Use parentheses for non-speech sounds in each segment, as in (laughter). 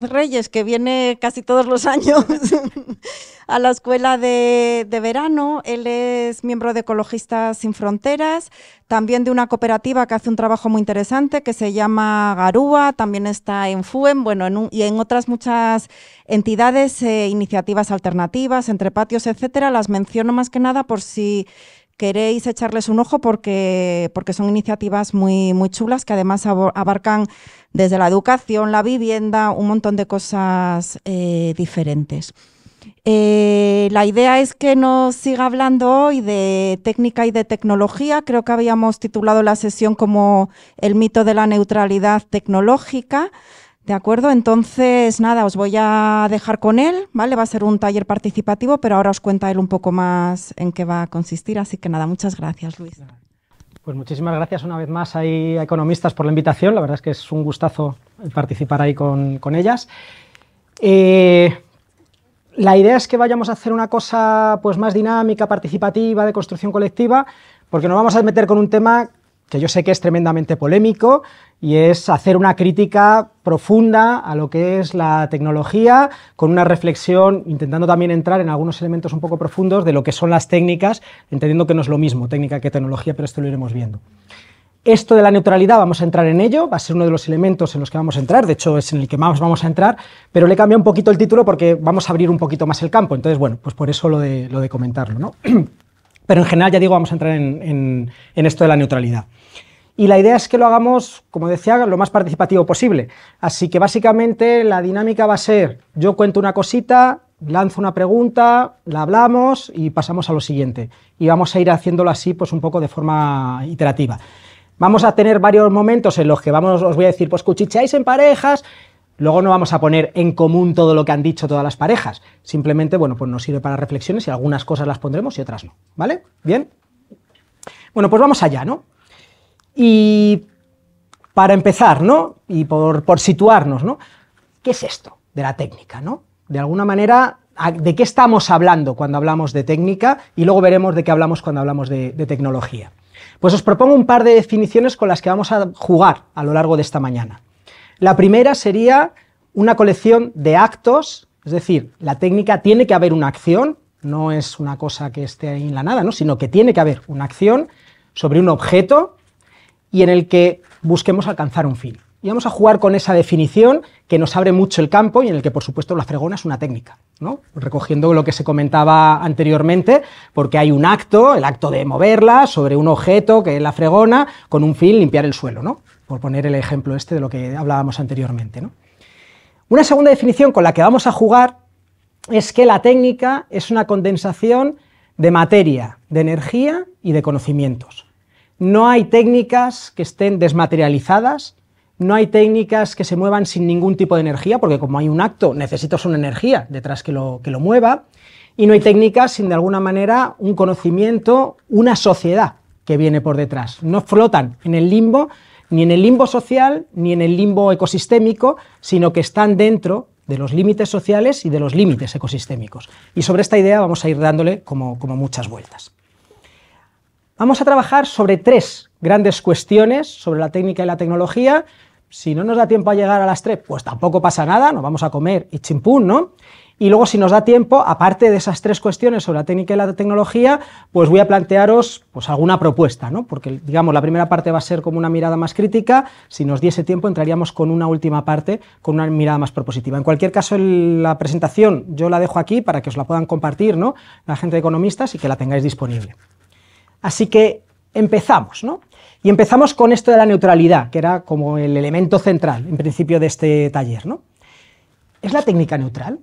Reyes, que viene casi todos los años (laughs) a la escuela de, verano. Él es miembro de Ecologistas Sin Fronteras, también de una cooperativa que hace un trabajo muy interesante que se llama Garúa, también está en FUEM, bueno, y en otras muchas entidades, e iniciativas alternativas, entre patios, etcétera. Las menciono más que nada por si queréis echarles un ojo porque, porque son iniciativas muy, muy chulas que además abarcan desde la educación, la vivienda, un montón de cosas eh, diferentes. Eh, la idea es que nos siga hablando hoy de técnica y de tecnología. Creo que habíamos titulado la sesión como el mito de la neutralidad tecnológica. ¿De acuerdo? Entonces, nada, os voy a dejar con él, ¿vale? Va a ser un taller participativo, pero ahora os cuenta él un poco más en qué va a consistir. Así que nada, muchas gracias, Luis. Pues muchísimas gracias una vez más a Economistas por la invitación. La verdad es que es un gustazo participar ahí con, ellas. Eh, la idea es que vayamos a hacer una cosa pues, más dinámica, participativa, de construcción colectiva, porque nos vamos a meter con un tema que yo sé que es tremendamente polémico, y es hacer una crítica profunda a lo que es la tecnología, con una reflexión, intentando también entrar en algunos elementos un poco profundos de lo que son las técnicas, entendiendo que no es lo mismo técnica que tecnología, pero esto lo iremos viendo. Esto de la neutralidad vamos a entrar en ello, va a ser uno de los elementos en los que vamos a entrar, de hecho es en el que más vamos a entrar, pero le cambia un poquito el título porque vamos a abrir un poquito más el campo, entonces bueno, pues por eso lo de, lo de comentarlo. ¿no? (clears throat) Pero en general, ya digo, vamos a entrar en, esto de la neutralidad. Y la idea es que lo hagamos, como decía, lo más participativo posible. Así que básicamente la dinámica va a ser, yo cuento una cosita, lanzo una pregunta, la hablamos y pasamos a lo siguiente. Y vamos a ir haciéndolo así, pues un poco de forma iterativa. Vamos a tener varios momentos en los que vamos, os voy a decir, pues cuchicháis en parejas, Luego no vamos a poner en común todo lo que han dicho todas las parejas, simplemente, bueno, pues nos sirve para reflexiones y algunas cosas las pondremos y otras no, ¿vale? ¿Bien? Bueno, pues vamos allá, ¿no? Y para empezar, ¿no? Y por, situarnos, ¿no? ¿Qué es esto de la técnica, ¿no? De alguna manera, ¿de qué estamos hablando cuando hablamos de técnica? Y luego veremos de qué hablamos cuando hablamos de, de tecnología. Pues os propongo un par de definiciones con las que vamos a jugar a lo largo de esta mañana. La primera sería una colección de actos, es decir, la técnica tiene que haber una acción, no es una cosa que esté ahí en la nada, ¿no? sino que tiene que haber una acción sobre un objeto y en el que busquemos alcanzar un fin. Y vamos a jugar con esa definición que nos abre mucho el campo y en el que, por supuesto, la fregona es una técnica, ¿no? recogiendo lo que se comentaba anteriormente, porque hay un acto, el acto de moverla sobre un objeto, que es la fregona, con un fin limpiar el suelo. ¿no? por poner el ejemplo este de lo que hablábamos anteriormente. Una segunda definición con la que vamos a jugar es que la técnica es una condensación de materia, de energía y de conocimientos. No hay técnicas que estén desmaterializadas, no hay técnicas que se muevan sin ningún tipo de energía, porque como hay un acto, necesitas una energía detrás que lo, que lo mueva, y no hay técnicas sin de alguna manera un conocimiento, una sociedad que viene por detrás. No flotan en el limbo, ni en el limbo social ni en el limbo ecosistémico, sino que están dentro de los límites sociales y de los límites ecosistémicos. Y sobre esta idea vamos a ir dándole como, como muchas vueltas. Vamos a trabajar sobre tres grandes cuestiones sobre la técnica y la tecnología. Si no nos da tiempo a llegar a las tres, pues tampoco pasa nada, nos vamos a comer y chimpún, ¿no? Y luego, si nos da tiempo, aparte de esas tres cuestiones sobre la técnica y la tecnología, pues voy a plantearos pues, alguna propuesta, ¿no? porque digamos, la primera parte va a ser como una mirada más crítica, si nos diese tiempo entraríamos con una última parte, con una mirada más propositiva. En cualquier caso, la presentación yo la dejo aquí para que os la puedan compartir ¿no? la gente de economistas y que la tengáis disponible. Así que empezamos, ¿no? Y empezamos con esto de la neutralidad, que era como el elemento central, en principio, de este taller, ¿no? ¿Es la técnica neutral?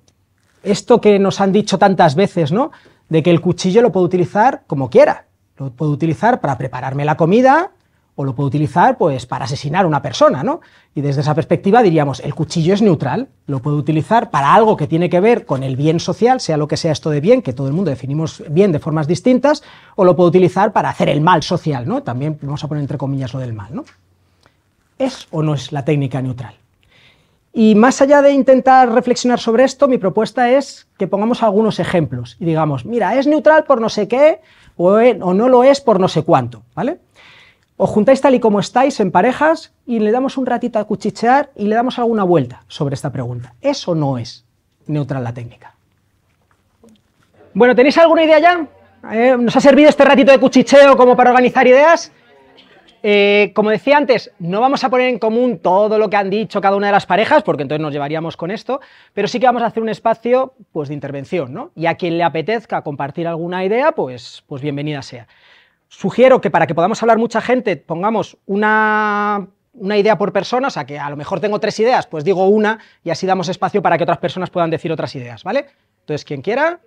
esto que nos han dicho tantas veces, ¿no? De que el cuchillo lo puedo utilizar como quiera. Lo puedo utilizar para prepararme la comida o lo puedo utilizar pues para asesinar a una persona, ¿no? Y desde esa perspectiva diríamos, el cuchillo es neutral, lo puedo utilizar para algo que tiene que ver con el bien social, sea lo que sea esto de bien, que todo el mundo definimos bien de formas distintas, o lo puedo utilizar para hacer el mal social, ¿no? También vamos a poner entre comillas lo del mal, ¿no? ¿Es o no es la técnica neutral? Y más allá de intentar reflexionar sobre esto, mi propuesta es que pongamos algunos ejemplos y digamos, mira, es neutral por no sé qué o, no lo es por no sé cuánto, ¿vale? Os juntáis tal y como estáis en parejas y le damos un ratito a cuchichear y le damos alguna vuelta sobre esta pregunta. ¿Eso no es neutral la técnica? Bueno, ¿tenéis alguna idea ya? Eh, ¿Nos ha servido este ratito de cuchicheo como para organizar ideas? Eh, como decía antes, no vamos a poner en común todo lo que han dicho cada una de las parejas, porque entonces nos llevaríamos con esto, pero sí que vamos a hacer un espacio pues, de intervención, ¿no? Y a quien le apetezca compartir alguna idea, pues, pues bienvenida sea. Sugiero que para que podamos hablar mucha gente, pongamos una, una idea por persona, o sea que a lo mejor tengo tres ideas, pues digo una y así damos espacio para que otras personas puedan decir otras ideas, ¿vale? Entonces, quien quiera,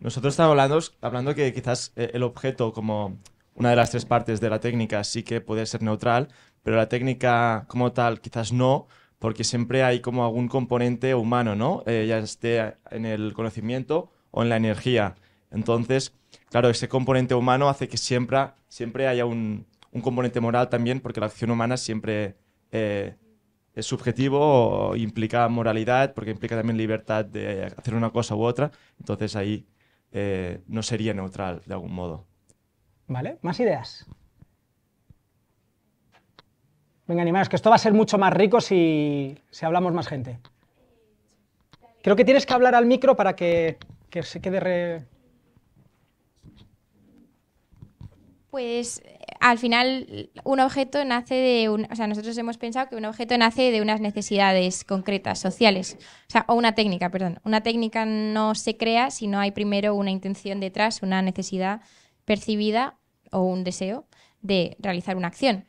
Nosotros estamos hablando, hablando que quizás eh, el objeto como una de las tres partes de la técnica sí que puede ser neutral, pero la técnica como tal quizás no, porque siempre hay como algún componente humano, ¿no? Eh, ya esté en el conocimiento o en la energía. Entonces, claro, ese componente humano hace que siempre, siempre haya un, componente moral también, porque la acción humana siempre eh, es subjetivo o implica moralidad, porque implica también libertad de hacer una cosa u otra. Entonces ahí eh, no sería neutral de algún modo. ¿Vale? ¿Más ideas? Venga, animaros, que esto va a ser mucho más rico si, hablamos más gente. Creo que tienes que hablar al micro para que, se quede re... Pues al final un objeto nace de un, o sea, nosotros hemos pensado que un objeto nace de unas necesidades concretas, sociales, o sea, o una técnica, perdón. Una técnica no se crea si no hay primero una intención detrás, una necesidad percibida o un deseo de realizar una acción.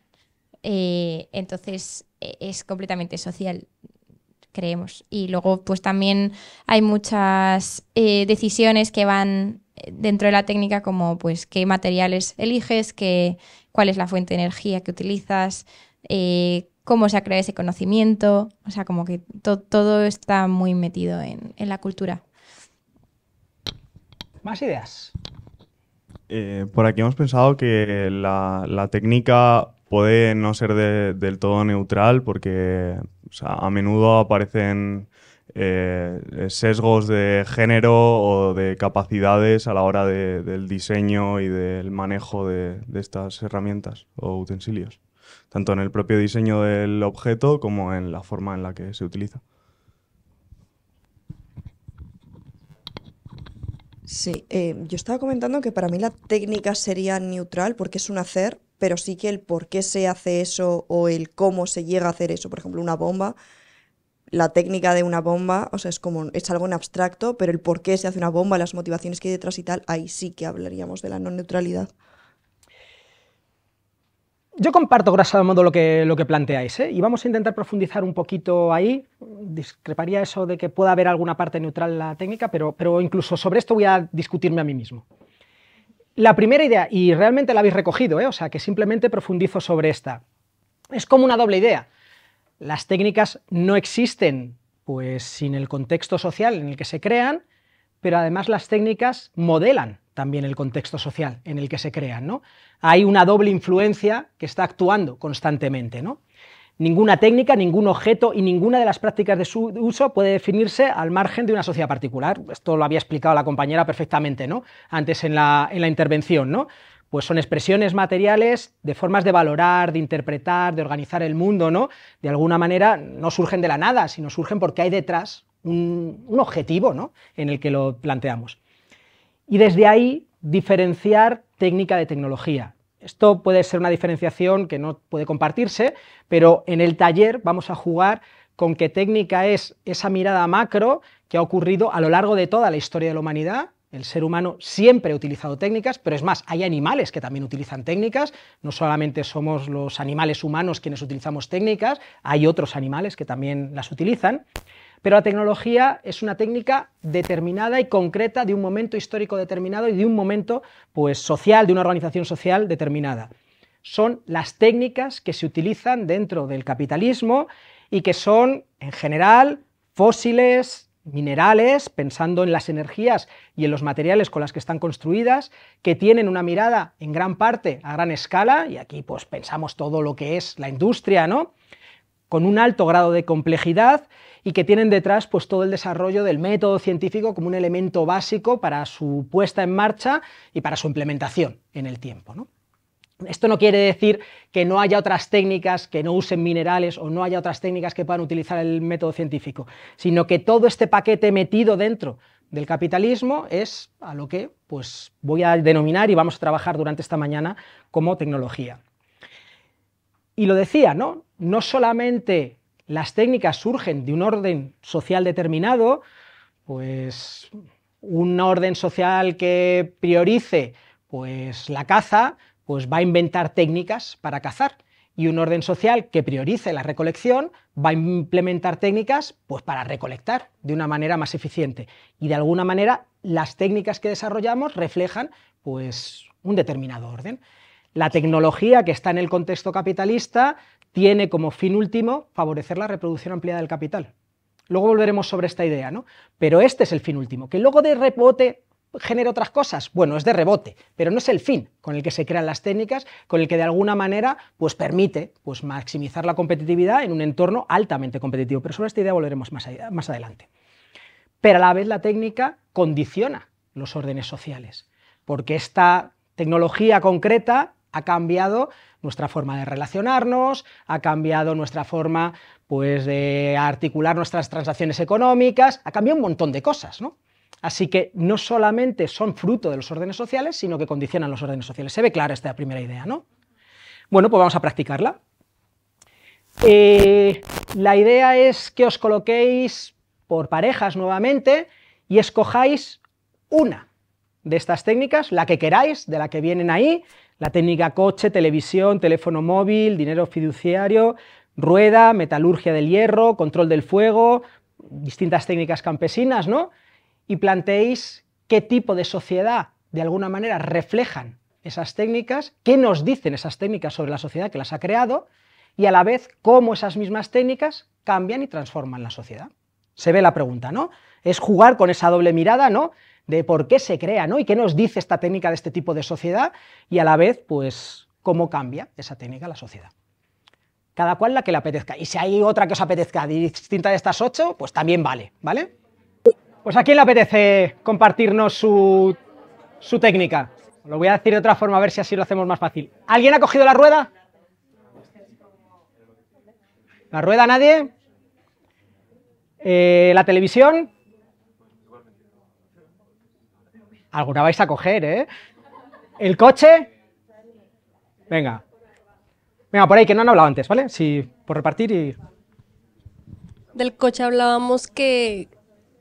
Eh, entonces e, es completamente social, creemos. Y luego, pues también hay muchas eh, decisiones que van dentro de la técnica como pues qué materiales eliges, qué, cuál es la fuente de energía que utilizas, eh, cómo se ha creado ese conocimiento, o sea, como que todo está muy metido en, la cultura. ¿Más ideas? Eh, por aquí hemos pensado que la, técnica puede no ser del todo neutral porque a menudo aparecen eh, sesgos de género o de capacidades a la hora del diseño y del manejo de, estas herramientas o utensilios, tanto en el propio diseño del objeto como en la forma en la que se utiliza. Sí, eh, yo estaba comentando que para mí la técnica sería neutral porque es un hacer, pero sí que el por qué se hace eso o el cómo se llega a hacer eso, por ejemplo, una bomba, la técnica de una bomba, o sea, es como, es algo en abstracto, pero el por qué se hace una bomba, las motivaciones que hay detrás y tal, ahí sí que hablaríamos de la no neutralidad. Yo comparto grosso modo lo que, lo que planteáis, ¿eh? y vamos a intentar profundizar un poquito ahí. Discreparía eso de que pueda haber alguna parte neutral en la técnica, pero, pero incluso sobre esto voy a discutirme a mí mismo. La primera idea, y realmente la habéis recogido, ¿eh? o sea, que simplemente profundizo sobre esta, es como una doble idea. Las técnicas no existen pues sin el contexto social en el que se crean, pero además las técnicas modelan también el contexto social en el que se crean. ¿no? Hay una doble influencia que está actuando constantemente. ¿no? Ninguna técnica, ningún objeto y ninguna de las prácticas de su uso puede definirse al margen de una sociedad particular. Esto lo había explicado la compañera perfectamente ¿no? antes en la, en la intervención. ¿no? pues son expresiones materiales de formas de valorar, de interpretar, de organizar el mundo, ¿no? De alguna manera no surgen de la nada, sino surgen porque hay detrás un, objetivo, ¿no? En el que lo planteamos. Y desde ahí diferenciar técnica de tecnología. Esto puede ser una diferenciación que no puede compartirse, pero en el taller vamos a jugar con qué técnica es esa mirada macro que ha ocurrido a lo largo de toda la historia de la humanidad el ser humano siempre ha utilizado técnicas, pero es más, hay animales que también utilizan técnicas, no solamente somos los animales humanos quienes utilizamos técnicas, hay otros animales que también las utilizan, pero la tecnología es una técnica determinada y concreta de un momento histórico determinado y de un momento pues, social, de una organización social determinada. Son las técnicas que se utilizan dentro del capitalismo y que son, en general, fósiles, minerales, pensando en las energías y en los materiales con las que están construidas, que tienen una mirada en gran parte a gran escala, y aquí pues pensamos todo lo que es la industria, ¿no? con un alto grado de complejidad y que tienen detrás pues, todo el desarrollo del método científico como un elemento básico para su puesta en marcha y para su implementación en el tiempo. Esto no quiere decir que no haya otras técnicas que no usen minerales o no haya otras técnicas que puedan utilizar el método científico, sino que todo este paquete metido dentro del capitalismo es a lo que pues, voy a denominar y vamos a trabajar durante esta mañana como tecnología. Y lo decía, ¿no? No solamente las técnicas surgen de un orden social determinado, pues un orden social que priorice pues la caza, pues va a inventar técnicas para cazar. Y un orden social que priorice la recolección va a implementar técnicas pues, para recolectar de una manera más eficiente. Y de alguna manera las técnicas que desarrollamos reflejan pues, un determinado orden. La tecnología que está en el contexto capitalista tiene como fin último favorecer la reproducción ampliada del capital. Luego volveremos sobre esta idea, ¿no? Pero este es el fin último. Que luego de rebote genera otras cosas, bueno, es de rebote, pero no es el fin con el que se crean las técnicas, con el que de alguna manera pues, permite pues, maximizar la competitividad en un entorno altamente competitivo. Pero sobre esta idea volveremos más, más adelante. Pero a la vez la técnica condiciona los órdenes sociales, porque esta tecnología concreta ha cambiado nuestra forma de relacionarnos, ha cambiado nuestra forma pues, de articular nuestras transacciones económicas, ha cambiado un montón de cosas. ¿no? Así que no solamente son fruto de los órdenes sociales, sino que condicionan los órdenes sociales. Se ve clara esta primera idea, ¿no? Bueno, pues vamos a practicarla. Eh, la idea es que os coloquéis por parejas nuevamente y escojáis una de estas técnicas, la que queráis, de la que vienen ahí, la técnica coche, televisión, teléfono móvil, dinero fiduciario, rueda, metalurgia del hierro, control del fuego, distintas técnicas campesinas, ¿no? Y planteéis qué tipo de sociedad de alguna manera reflejan esas técnicas, qué nos dicen esas técnicas sobre la sociedad que las ha creado y a la vez cómo esas mismas técnicas cambian y transforman la sociedad. Se ve la pregunta, ¿no? Es jugar con esa doble mirada, ¿no? De por qué se crea, ¿no? Y qué nos dice esta técnica de este tipo de sociedad y a la vez, pues, cómo cambia esa técnica la sociedad. Cada cual la que le apetezca. Y si hay otra que os apetezca distinta de estas ocho, pues también vale, ¿vale? Pues a quién le apetece compartirnos su, su técnica. Lo voy a decir de otra forma a ver si así lo hacemos más fácil. ¿Alguien ha cogido la rueda? ¿La rueda nadie? Eh, ¿La televisión? Alguna vais a coger, ¿eh? ¿El coche? Venga. Venga, por ahí, que no han hablado antes, ¿vale? Sí, por repartir y... Del coche hablábamos que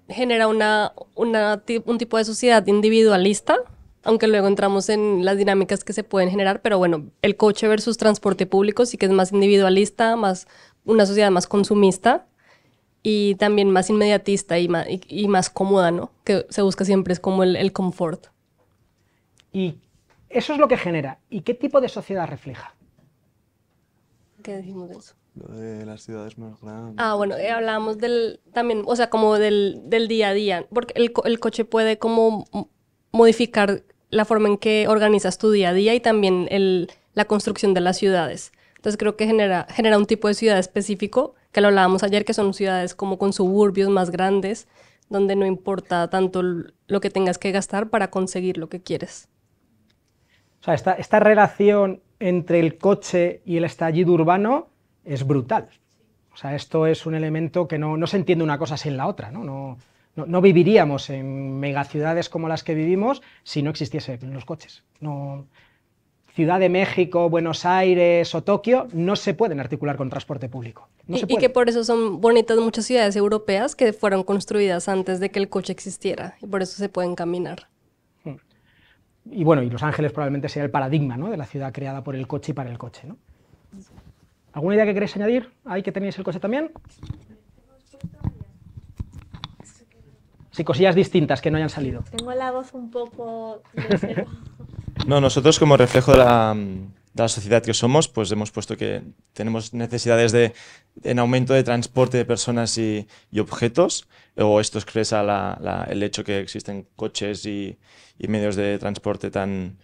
genera una, un tipo de sociedad individualista, aunque luego entramos en las dinámicas que se pueden generar, pero bueno, el coche versus transporte público sí que es más individualista, más una sociedad más consumista, y también más inmediatista y más, y, más cómoda, ¿no? Que se busca siempre es como el, el, confort. Y eso es lo que genera. ¿Y qué tipo de sociedad refleja? ¿Qué decimos de eso? Lo de las ciudades más grandes. Ah, bueno, eh, hablábamos del, también, o sea, como del, del día a día, porque el, el coche puede como modificar la forma en que organizas tu día a día y también el, la construcción de las ciudades. Entonces creo que genera, genera un tipo de ciudad específico que lo hablábamos ayer, que son ciudades como con suburbios más grandes, donde no importa tanto lo que tengas que gastar para conseguir lo que quieres. O sea, esta, esta relación entre el coche y el estallido urbano es brutal. O sea, esto es un elemento que no, no se entiende una cosa sin la otra, ¿no? No, no, viviríamos en megaciudades como las que vivimos si no existiesen los coches. No, Ciudad de México, Buenos Aires o Tokio no se pueden articular con transporte público. y, que por eso son bonitas muchas ciudades europeas que fueron construidas antes de que el coche existiera y por eso se pueden caminar. Hmm. Y bueno, y Los Ángeles probablemente sea el paradigma ¿no? de la ciudad creada por el coche y para el coche. ¿no? ¿Alguna idea que queréis añadir? ¿Ahí que tenéis el coche también? Sí, cosillas distintas que no hayan salido. Tengo la voz un poco... (laughs) No, nosotros como reflejo de la, sociedad que somos, pues hemos puesto que tenemos necesidades de, en aumento de transporte de personas y, objetos, o esto expresa el hecho que existen coches y, medios de transporte tan...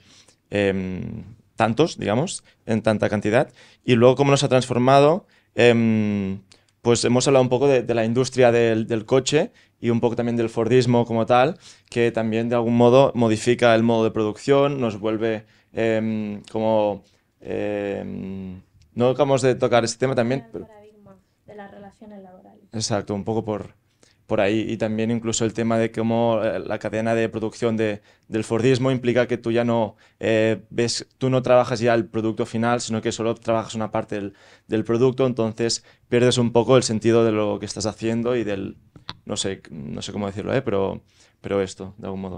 Em, tantos, digamos, en tanta cantidad, y luego cómo nos ha transformado em, pues hemos hablado un poco de, la industria del coche y un poco también del Fordismo como tal, que también de algún modo modifica el modo de producción, nos vuelve em, como... em, no acabamos de tocar este tema también, El paradigma de las relaciones laborales. Exacto, un poco por, por ahí. Y también incluso el tema de cómo eh, la cadena de producción de- del Fordismo implica que tú ya no eh, ves, tú no trabajas ya el producto final, sino que solo trabajas una parte del, del producto, entonces pierdes un poco el sentido de lo que estás haciendo y del, no sé, no sé cómo decirlo, ¿eh? pero, pero esto, de algún modo.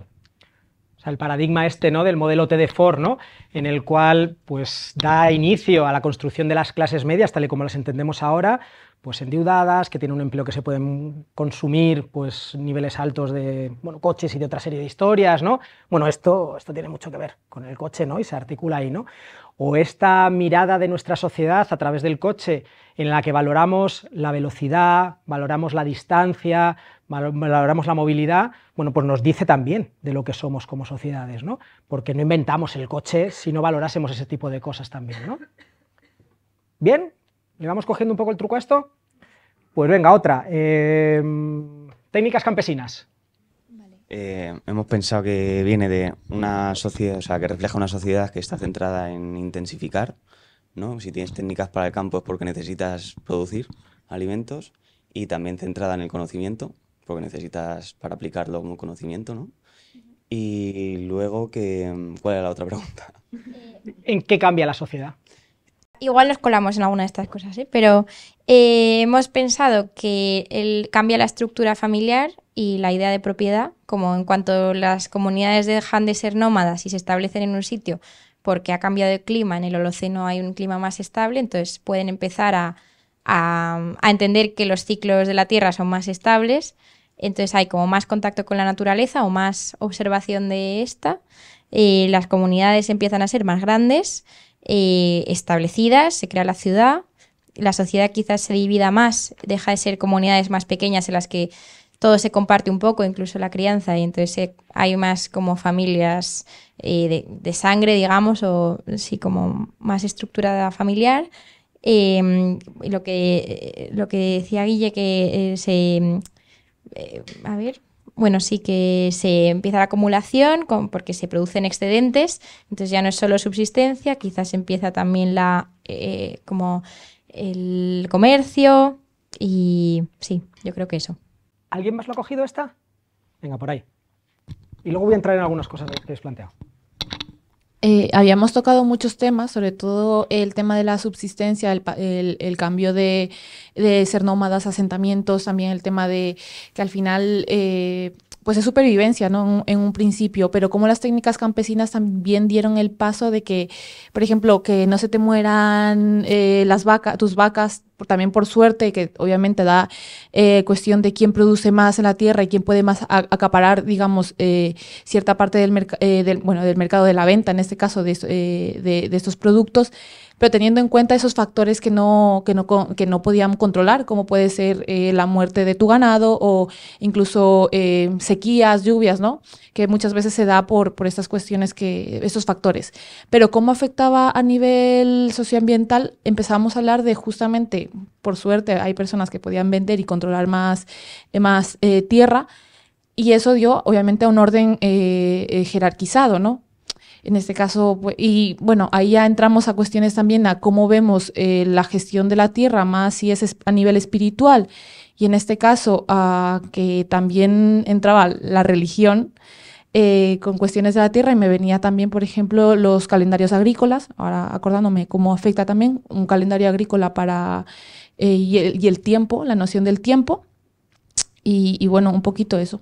O sea, el paradigma este, ¿no? Del modelo T de Ford, ¿no? En el cual, pues, da inicio a la construcción de las clases medias, tal y como las entendemos ahora, pues endeudadas, que tienen un empleo que se pueden consumir, pues, niveles altos de, bueno, coches y de otra serie de historias, ¿no? Bueno, esto, esto tiene mucho que ver con el coche, ¿no? Y se articula ahí, ¿no? O esta mirada de nuestra sociedad a través del coche, en la que valoramos la velocidad, valoramos la distancia, valo- valoramos la movilidad, bueno, pues nos dice también de lo que somos como sociedades, ¿no? Porque no inventamos el coche si no valorásemos ese tipo de cosas también, ¿no? ¿Bien? ¿Le vamos cogiendo un poco el truco a esto? Pues venga, otra. Eh, técnicas campesinas. Eh, hemos pensado que viene de una sociedad, o sea, que refleja una sociedad que está centrada en intensificar, ¿no? Si tienes técnicas para el campo es porque necesitas producir alimentos y también centrada en el conocimiento, porque necesitas para aplicarlo un conocimiento, ¿no? Y luego que, ¿cuál era la otra pregunta? ¿En qué cambia la sociedad? Igual nos colamos en alguna de estas cosas, ¿eh? pero eh, hemos pensado que el, cambia la estructura familiar y la idea de propiedad, como en cuanto las comunidades dejan de ser nómadas y se establecen en un sitio porque ha cambiado el clima, en el Holoceno hay un clima más estable, entonces pueden empezar a, a- entender que los ciclos de la Tierra son más estables, entonces hay como más contacto con la naturaleza o más observación de esta, eh, las comunidades empiezan a ser más grandes, eh, establecidas, se crea la ciudad, la sociedad quizás se divida más, deja de ser comunidades más pequeñas en las que todo se comparte un poco, incluso la crianza, y entonces eh, hay más como familias eh, de, sangre, digamos, o sí, como más estructurada familiar. Eh, lo, que, lo que decía Guille, que eh, se... eh, a ver, bueno, sí que se empieza la acumulación porque se producen excedentes, entonces ya no es solo subsistencia, quizás empieza también la eh, como el comercio y sí, yo creo que eso. ¿Alguien más lo ha cogido esta? Venga, por ahí. Y luego voy a entrar en algunas cosas que os planteado. Eh, habíamos tocado muchos temas, sobre todo el tema de la subsistencia, el, cambio de, de ser nómadas, asentamientos, también el tema de que al final, eh, pues es supervivencia, ¿no? En, un principio, pero como las técnicas campesinas también dieron el paso de que, por ejemplo, que no se te mueran eh, las vacas, tus vacas, también por suerte, que obviamente da eh, cuestión de quién produce más en la tierra y quién puede más acaparar, digamos, eh, cierta parte del, eh, del, bueno, del mercado de la venta, en este caso, de, eh, de, de estos productos, pero teniendo en cuenta esos factores que no, que no, que no podían controlar, como puede ser eh, la muerte de tu ganado o incluso eh, sequías, lluvias, ¿no? Que muchas veces se da por, por estas cuestiones, que, estos factores. Pero cómo afectaba a nivel socioambiental, empezamos a hablar de justamente, por suerte, hay personas que podían vender y controlar más, eh, más eh, tierra, y eso dio, obviamente, a un orden eh, eh, jerarquizado, ¿no? En este caso, pu- y bueno, ahí ya entramos a cuestiones también a cómo vemos eh, la gestión de la tierra, más si es a nivel espiritual, y en este caso, a que también entraba la religión eh, con cuestiones de la tierra, y me venía también, por ejemplo, los calendarios agrícolas, ahora acordándome cómo afecta también un calendario agrícola para, eh, y, el, y el tiempo, la noción del tiempo, y, y bueno, un poquito eso.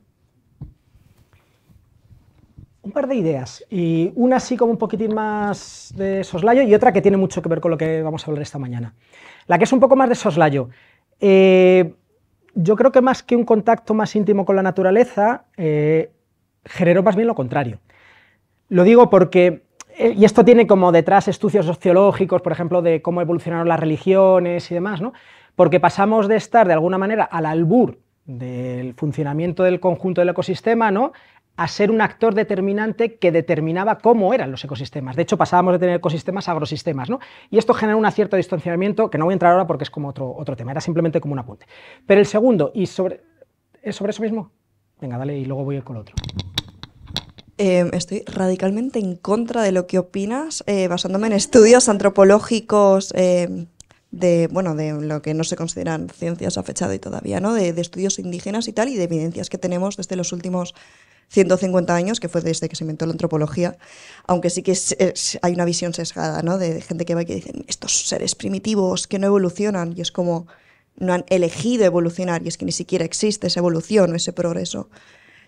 Un par de ideas. Y una así como un poquitín más de soslayo y otra que tiene mucho que ver con lo que vamos a hablar esta mañana. La que es un poco más de soslayo. Eh, yo creo que más que un contacto más íntimo con la naturaleza, eh, generó más bien lo contrario. Lo digo porque, eh, y esto tiene como detrás estudios sociológicos, por ejemplo, de cómo evolucionaron las religiones y demás, ¿no? Porque pasamos de estar de alguna manera al albur del funcionamiento del conjunto del ecosistema, ¿no? A ser un actor determinante que determinaba cómo eran los ecosistemas. De hecho, pasábamos de tener ecosistemas a agrosistemas, ¿no? Y esto genera un cierto distanciamiento que no voy a entrar ahora porque es como otro, otro tema, era simplemente como un apunte. Pero el segundo, y sobre, ¿es sobre eso mismo? Venga, dale y luego voy con otro. Eh, estoy radicalmente en contra de lo que opinas, eh, basándome en estudios antropológicos eh, de, bueno, de lo que no se consideran ciencias a fecha de todavía, ¿no? De, de estudios indígenas y tal, y de evidencias que tenemos desde los últimos 150 años, que fue desde que se inventó la antropología, aunque sí que hay una visión sesgada, ¿no? De gente que va y que dicen, estos seres primitivos que no evolucionan, y es como, no han elegido evolucionar, y es que ni siquiera existe esa evolución o ese progreso.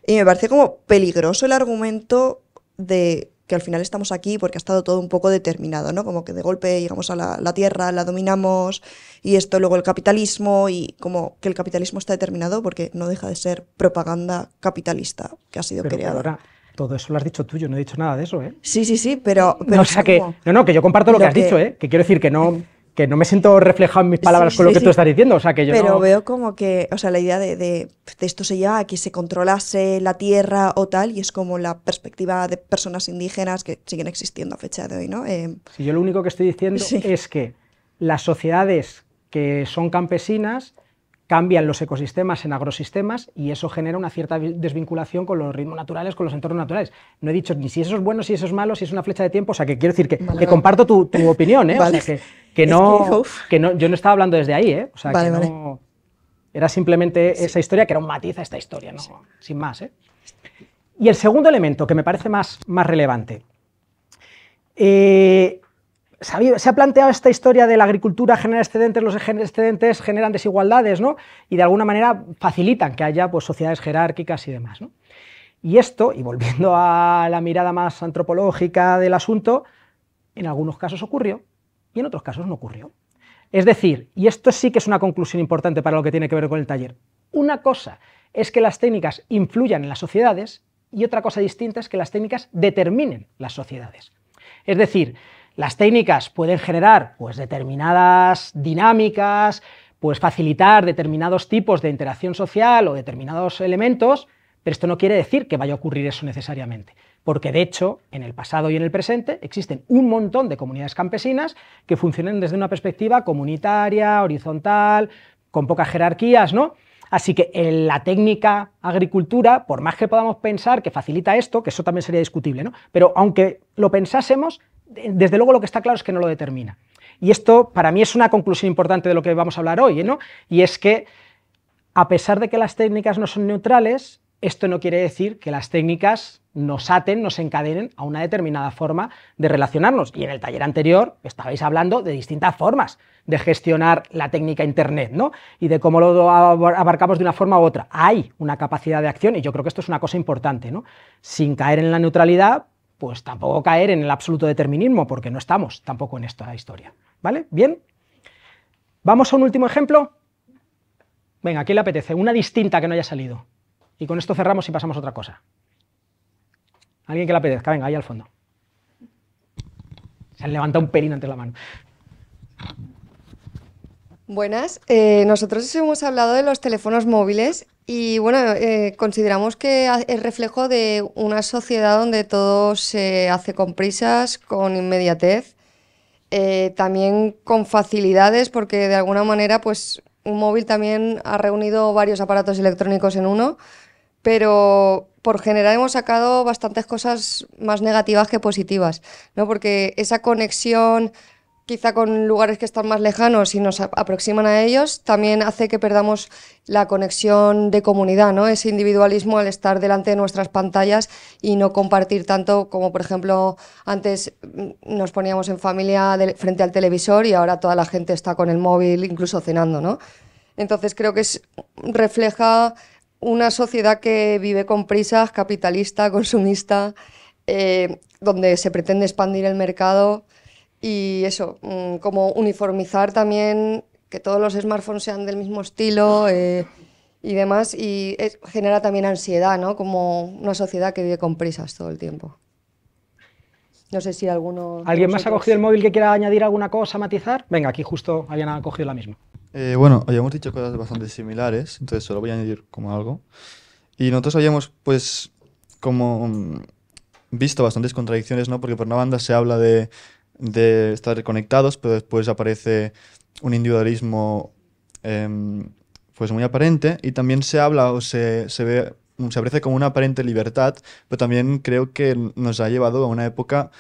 Y me parece como peligroso el argumento de que al final estamos aquí porque ha estado todo un poco determinado, ¿no? Como que de golpe llegamos a la, la Tierra, la dominamos, y esto luego el capitalismo, y como que el capitalismo está determinado porque no deja de ser propaganda capitalista que ha sido Pero, creada. Todo eso lo has dicho tú, yo no he dicho nada de eso, ¿eh? Sí, sí, sí, pero... pero No, o sea que, como- no, no, que yo comparto lo, que has que- dicho, ¿eh? Que quiero decir que no, que no me siento reflejado en mis palabras Sí, con lo sí, que sí. tú estás diciendo, o sea que yo Pero no... veo como que, o sea, la idea de, de, de esto se lleva a que se controlase la tierra o tal, y es como la perspectiva de personas indígenas que siguen existiendo a fecha de hoy, ¿no? Eh, Si yo lo único que estoy diciendo Sí. es que las sociedades que son campesinas cambian los ecosistemas en agrosistemas y eso genera una cierta vi- desvinculación con los ritmos naturales, con los entornos naturales. No he dicho ni si eso es bueno, si eso es malo, si es una flecha de tiempo, o sea que quiero decir que, Vale, que vale. comparto tu, tu opinión, ¿eh? Vale. O sea que, que Es no, que, no, yo no estaba hablando desde ahí, ¿eh? O sea Vale, que vale. no... Era simplemente esa historia que era un matiz a esta historia, ¿no? Sin más, ¿eh? Y el segundo elemento que me parece más, más relevante. Eh, se ha- planteado esta historia de la agricultura genera excedentes, los excedentes generan desigualdades, ¿no? Y de alguna manera facilitan que haya pues, sociedades jerárquicas y demás, ¿no? Y esto, y volviendo a la mirada más antropológica del asunto, en algunos casos ocurrió y en otros casos no ocurrió. Es decir, y esto sí que es una conclusión importante para lo que tiene que ver con el taller, una cosa es que las técnicas influyan en las sociedades y otra cosa distinta es que las técnicas determinen las sociedades. Es decir, las técnicas pueden generar pues, determinadas dinámicas, pues facilitar determinados tipos de interacción social o determinados elementos, pero esto no quiere decir que vaya a ocurrir eso necesariamente, porque de hecho, en el pasado y en el presente existen un montón de comunidades campesinas que funcionan desde una perspectiva comunitaria, horizontal, con pocas jerarquías, ¿no? Así que en la técnica agricultura, por más que podamos pensar que facilita esto, que eso también sería discutible, ¿no? Pero aunque lo pensásemos, de- desde luego lo que está claro es que no lo determina. Y esto para mí es una conclusión importante de lo que vamos a hablar hoy, ¿no? Y es que a pesar de que las técnicas no son neutrales, esto no quiere decir que las técnicas nos aten, nos encadenen a una determinada forma de relacionarnos. Y en el taller anterior estabais hablando de distintas formas de gestionar la técnica Internet, ¿no? Y de cómo lo abar- abarcamos de una forma u otra. Hay una capacidad de acción y yo creo que esto es una cosa importante, ¿no? Sin caer en la neutralidad, pues tampoco caer en el absoluto determinismo, porque no estamos tampoco en esta historia. ¿Vale? ¿Bien? ¿Vamos a un último ejemplo? Venga, ¿a quién le apetece? Una distinta que no haya salido. Y con esto cerramos y pasamos a otra cosa. Alguien que le apetezca, venga, ahí al fondo. Se han levantado un pelín ante la mano. Buenas, eh, nosotros hemos hablado de los teléfonos móviles y bueno, eh, consideramos que es reflejo de una sociedad donde todo se hace con prisas, con inmediatez, eh, también con facilidades porque de alguna manera pues un móvil también ha reunido varios aparatos electrónicos en uno, pero por general hemos sacado bastantes cosas más negativas que positivas, ¿no? Porque esa conexión quizá con lugares que están más lejanos y nos aproximan a ellos, también hace que perdamos la conexión de comunidad, ¿no? Ese individualismo al estar delante de nuestras pantallas y no compartir tanto como, por ejemplo, antes mm, nos poníamos en familia de- frente al televisor y ahora toda la gente está con el móvil, incluso cenando, ¿no? Entonces creo que refleja una sociedad que vive con prisas, capitalista, consumista, eh, donde se pretende expandir el mercado y eso, mm, como uniformizar también que todos los smartphones sean del mismo estilo eh, y demás, y genera también ansiedad, ¿no? Como una sociedad que vive con prisas todo el tiempo. No sé si alguno... ¿Alguien más ha cogido el móvil que quiera añadir alguna cosa, matizar? Venga, aquí justo alguien ha cogido la misma. Eh, bueno, habíamos dicho cosas bastante similares, entonces solo voy a añadir como algo. Y nosotros habíamos, pues, como mm, visto bastantes contradicciones, ¿no? Porque por una banda se habla de, de estar conectados, pero después aparece un individualismo em, pues muy aparente y también se habla o se, se ve se aprecia como una aparente libertad, pero también creo que nos ha llevado a una época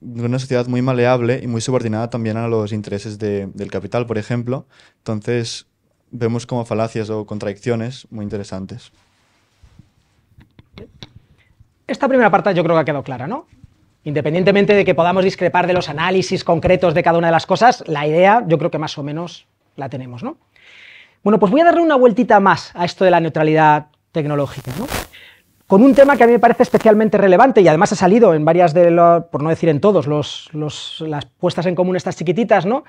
de una sociedad muy maleable y muy subordinada también a los intereses de- del capital, por ejemplo. Entonces vemos como falacias o contradicciones muy interesantes. Esta primera parte yo creo que ha quedado clara, ¿no? Independientemente de que podamos discrepar de los análisis concretos de cada una de las cosas, la idea yo creo que más o menos la tenemos, ¿no? Bueno, pues voy a darle una vueltita más a esto de la neutralidad tecnológica, ¿no? Con un tema que a mí me parece especialmente relevante y además ha salido en varias de los, por no decir en todos, los, los- las puestas en común estas chiquititas, ¿no?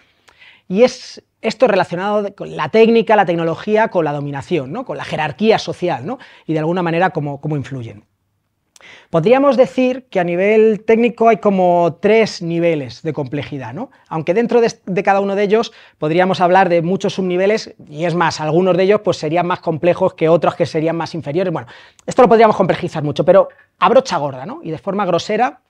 Y es esto relacionado con la técnica, la tecnología, con la dominación, ¿no? Con la jerarquía social, ¿no? Y de alguna manera cómo, cómo influyen. Podríamos decir que a nivel técnico hay como tres niveles de complejidad, ¿no? Aunque dentro de, cada uno de ellos podríamos hablar de muchos subniveles, y es más, algunos de ellos pues serían más complejos que otros que serían más inferiores. Bueno, esto lo podríamos complejizar mucho, pero a brocha gorda, ¿no? Y de forma grosera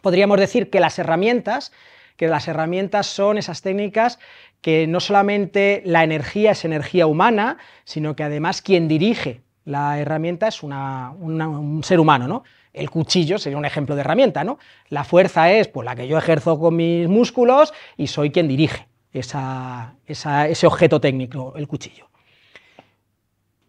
podríamos decir que las herramientas, que las herramientas son esas técnicas que no solamente la energía es energía humana, sino que además quien dirige la herramienta es un ser humano, ¿no? El cuchillo sería un ejemplo de herramienta, ¿no? La fuerza es pues, la que yo ejerzo con mis músculos y soy quien dirige ese objeto técnico, el cuchillo.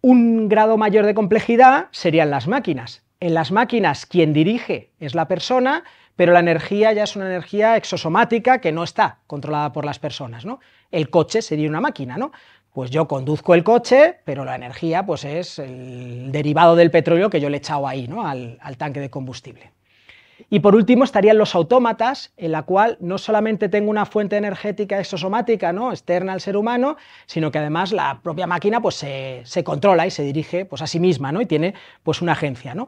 Un grado mayor de complejidad serían las máquinas. En las máquinas quien dirige es la persona, pero la energía ya es una energía exosomática que no está controlada por las personas. ¿no? El coche sería una máquina, ¿no? Pues yo conduzco el coche, pero la energía pues, es el derivado del petróleo que yo le he echado ahí, ¿no? al, tanque de combustible. Y por último estarían los autómatas, en la cual no solamente tengo una fuente energética exosomática, ¿no? externa al ser humano, sino que además la propia máquina pues, se, se controla y se dirige pues, a sí misma ¿no? y tiene pues, una agencia. ¿no?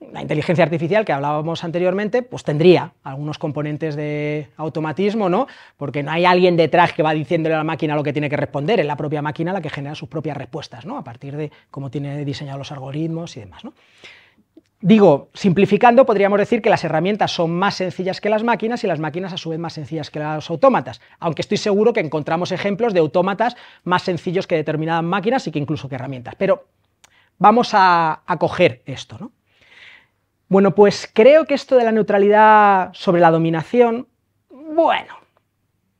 La inteligencia artificial que hablábamos anteriormente, pues tendría algunos componentes de automatismo, ¿no? Porque no hay alguien detrás que va diciéndole a la máquina lo que tiene que responder, es la propia máquina la que genera sus propias respuestas, ¿no? A partir de cómo tiene diseñados los algoritmos y demás, ¿no? Digo, simplificando, podríamos decir que las herramientas son más sencillas que las máquinas y las máquinas a su vez más sencillas que los autómatas, aunque estoy seguro que encontramos ejemplos de autómatas más sencillos que determinadas máquinas y que incluso que herramientas. Pero vamos a, a coger esto, ¿no? Bueno, pues creo que esto de la neutralidad sobre la dominación, bueno,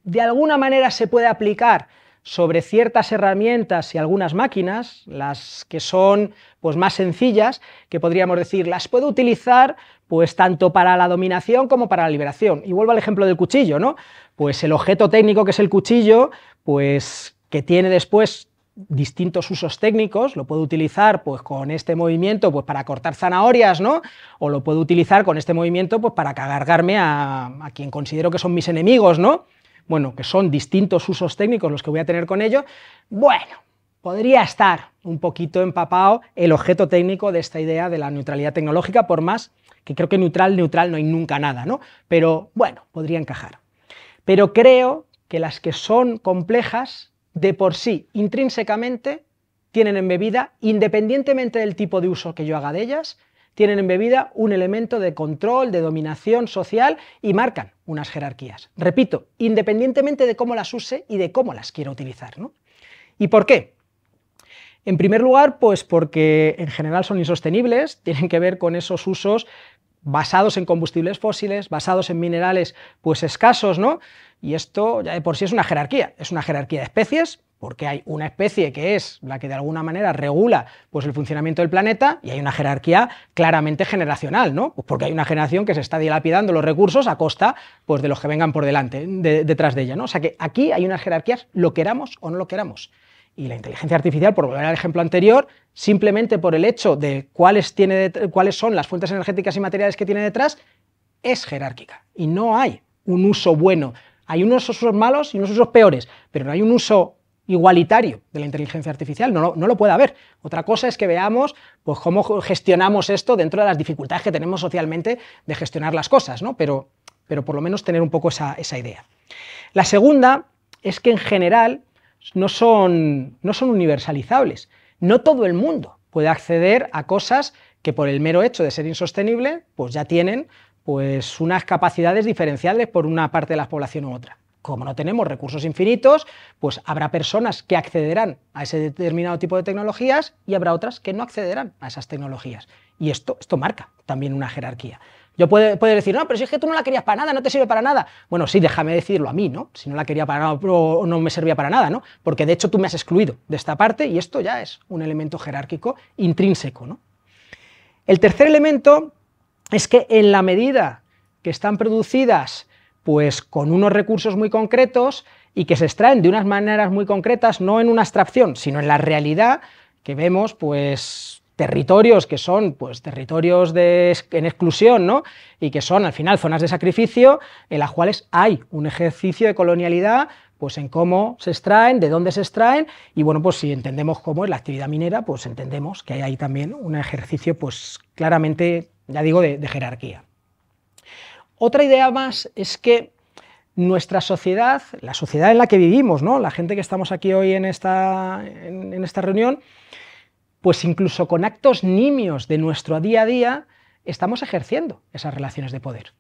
de alguna manera se puede aplicar sobre ciertas herramientas y algunas máquinas, las que son pues, más sencillas, que podríamos decir, las puedo utilizar pues, tanto para la dominación como para la liberación. Y vuelvo al ejemplo del cuchillo, ¿no? Pues el objeto técnico que es el cuchillo, pues que tiene después distintos usos técnicos, lo puedo utilizar pues con este movimiento pues para cortar zanahorias, ¿no? O lo puedo utilizar con este movimiento pues para cargarme a, a quien considero que son mis enemigos, ¿no? Bueno, que son distintos usos técnicos los que voy a tener con ello, bueno, podría estar un poquito empapado el objeto técnico de esta idea de la neutralidad tecnológica, por más que creo que neutral, neutral no hay nunca nada, ¿no? Pero bueno, podría encajar. Pero creo que las que son complejas, de por sí, intrínsecamente, tienen embebida, independientemente del tipo de uso que yo haga de ellas, tienen embebida un elemento de control, de dominación social y marcan unas jerarquías. Repito, independientemente de cómo las use y de cómo las quiera utilizar. ¿no? ¿Y por qué? En primer lugar, pues porque en general son insostenibles, (laughs) tienen que ver con esos usos basados en combustibles fósiles, basados en minerales pues escasos, ¿no? Y esto ya de por sí es una jerarquía, es una jerarquía de especies, porque hay una especie que es la que de alguna manera regula pues, el funcionamiento del planeta y hay una jerarquía claramente generacional, ¿no? Pues porque hay una generación que se está dilapidando los recursos a costa pues, de los que vengan por delante, de, detrás de ella, ¿no? O sea que aquí hay unas jerarquías, lo queramos o no lo queramos. Y la inteligencia artificial, por volver al ejemplo anterior, simplemente por el hecho de cuáles, tiene, cuáles son las fuentes energéticas y materiales que tiene detrás, es jerárquica. Y no hay un uso bueno. Hay unos usos malos y unos usos peores, pero no hay un uso igualitario de la inteligencia artificial, no, no, lo puede haber. Otra cosa es que veamos pues, cómo gestionamos esto dentro de las dificultades que tenemos socialmente de gestionar las cosas, ¿no? pero, pero por lo menos tener un poco esa, esa idea. La segunda es que en general no son, no son universalizables. No todo el mundo puede acceder a cosas que por el mero hecho de ser insostenible, pues ya tienen pues unas capacidades diferenciales por una parte de la población u otra. Como no tenemos recursos infinitos, pues habrá personas que accederán a ese determinado tipo de tecnologías y habrá otras que no accederán a esas tecnologías. Y esto, esto marca también una jerarquía. Yo puedo, decir, no, pero si es que tú no la querías para nada, no te sirve para nada. Bueno, sí, déjame decirlo a mí, ¿no? Si no la quería para nada o no me servía para nada, ¿no? Porque de hecho tú me has excluido de esta parte y esto ya es un elemento jerárquico intrínseco, ¿no? El tercer elemento es que en la medida que están producidas pues con unos recursos muy concretos y que se extraen de unas maneras muy concretas, no en una abstracción, sino en la realidad, que vemos pues territorios que son pues territorios de, en exclusión, ¿no? Y que son al final zonas de sacrificio en las cuales hay un ejercicio de colonialidad pues en cómo se extraen, de dónde se extraen, y bueno, pues si entendemos cómo es la actividad minera, pues entendemos que hay ahí también un ejercicio pues claramente, ya digo, de jerarquía. Otra idea más es que nuestra sociedad, la sociedad en la que vivimos, ¿no? la gente que estamos aquí hoy en esta, en, esta reunión, pues incluso con actos nimios de nuestro día a día, estamos ejerciendo esas relaciones de poder.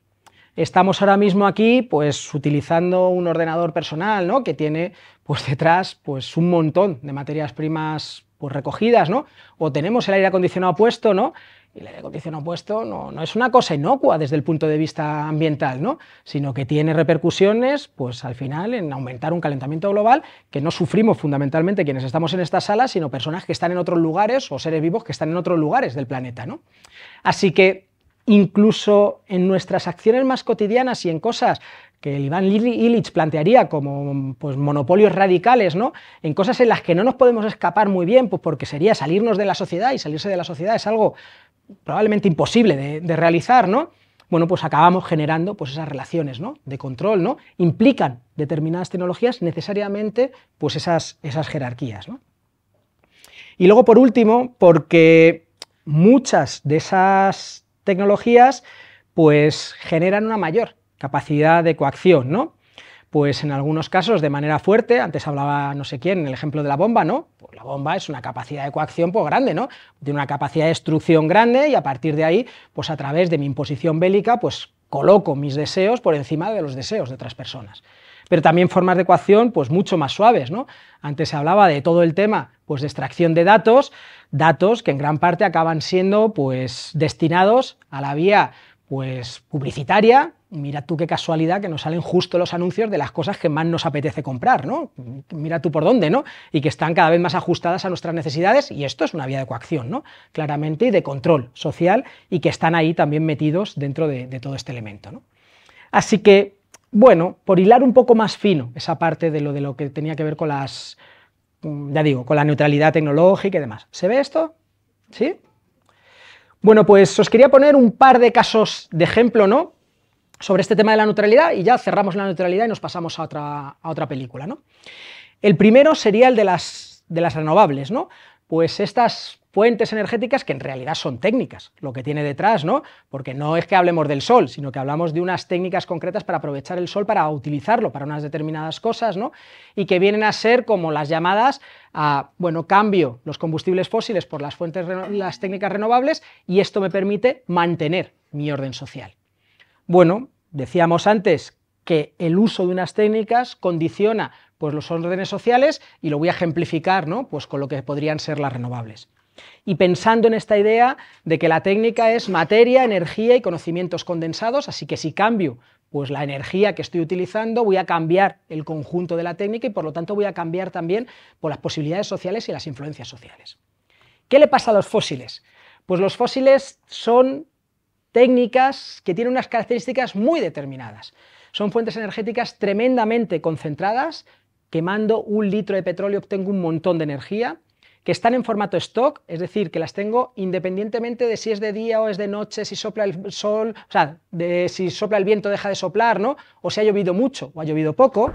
Estamos ahora mismo aquí pues utilizando un ordenador personal ¿no? que tiene pues detrás pues un montón de materias primas pues recogidas, ¿no? O tenemos el aire acondicionado puesto, ¿no? Y el aire acondicionado puesto no, no, es una cosa inocua desde el punto de vista ambiental, ¿no? sino que tiene repercusiones pues, al final en aumentar un calentamiento global que no sufrimos fundamentalmente quienes estamos en esta sala, sino personas que están en otros lugares o seres vivos que están en otros lugares del planeta. ¿no? Así que incluso en nuestras acciones más cotidianas y en cosas que el Iván Illich plantearía como pues, monopolios radicales, ¿no? en cosas en las que no nos podemos escapar muy bien, pues porque sería salirnos de la sociedad y salirse de la sociedad es algo probablemente imposible de, realizar, ¿no? Bueno, pues acabamos generando pues, esas relaciones ¿no? de control, ¿no? Implican determinadas tecnologías necesariamente pues, esas, esas jerarquías. ¿no? Y luego, por último, porque muchas de esas tecnologías pues, generan una mayor capacidad de coacción, ¿no? Pues en algunos casos de manera fuerte, antes hablaba no sé quién, en el ejemplo de la bomba, ¿no? Pues la bomba es una capacidad de coacción pues grande, ¿no? Tiene una capacidad de destrucción grande y a partir de ahí, pues a través de mi imposición bélica, pues coloco mis deseos por encima de los deseos de otras personas. Pero también formas de coacción pues mucho más suaves, ¿no? Antes se hablaba de todo el tema pues de extracción de datos, datos que en gran parte acaban siendo pues destinados a la vía pues publicitaria, mira tú qué casualidad que nos salen justo los anuncios de las cosas que más nos apetece comprar, ¿no? Mira tú por dónde, ¿no? Y que están cada vez más ajustadas a nuestras necesidades y esto es una vía de coacción, ¿no? Claramente y de control social y que están ahí también metidos dentro de, todo este elemento, ¿no? Así que, bueno, por hilar un poco más fino esa parte de lo, de lo que tenía que ver con las, ya digo, con la neutralidad tecnológica y demás. ¿Se ve esto? ¿Sí? Bueno, pues os quería poner un par de casos de ejemplo, ¿no? Sobre este tema de la neutralidad y ya cerramos la neutralidad y nos pasamos a otra, a otra película, ¿no? El primero sería el de las, de las renovables, ¿no? Pues estas fuentes energéticas que en realidad son técnicas, lo que tiene detrás, ¿no? Porque no es que hablemos del sol, sino que hablamos de unas técnicas concretas para aprovechar el sol para utilizarlo para unas determinadas cosas, ¿no? Y que vienen a ser como las llamadas a, bueno, cambio los combustibles fósiles por las fuentes, las técnicas renovables y esto me permite mantener mi orden social. Bueno, decíamos antes que el uso de unas técnicas condiciona pues, los órdenes sociales y lo voy a ejemplificar ¿no? pues, con lo que podrían ser las renovables y pensando en esta idea de que la técnica es materia, energía y conocimientos condensados, así que si cambio pues la energía que estoy utilizando, voy a cambiar el conjunto de la técnica y por lo tanto voy a cambiar también por las posibilidades sociales y las influencias sociales. ¿Qué le pasa a los fósiles? Pues los fósiles son técnicas que tienen unas características muy determinadas. Son fuentes energéticas tremendamente concentradas, quemando un litro de petróleo obtengo un montón de energía, que están en formato stock, es decir, que las tengo independientemente de si es de día o es de noche, si sopla el sol, o sea, de si sopla el viento deja de soplar, ¿no? O si ha llovido mucho o ha llovido poco,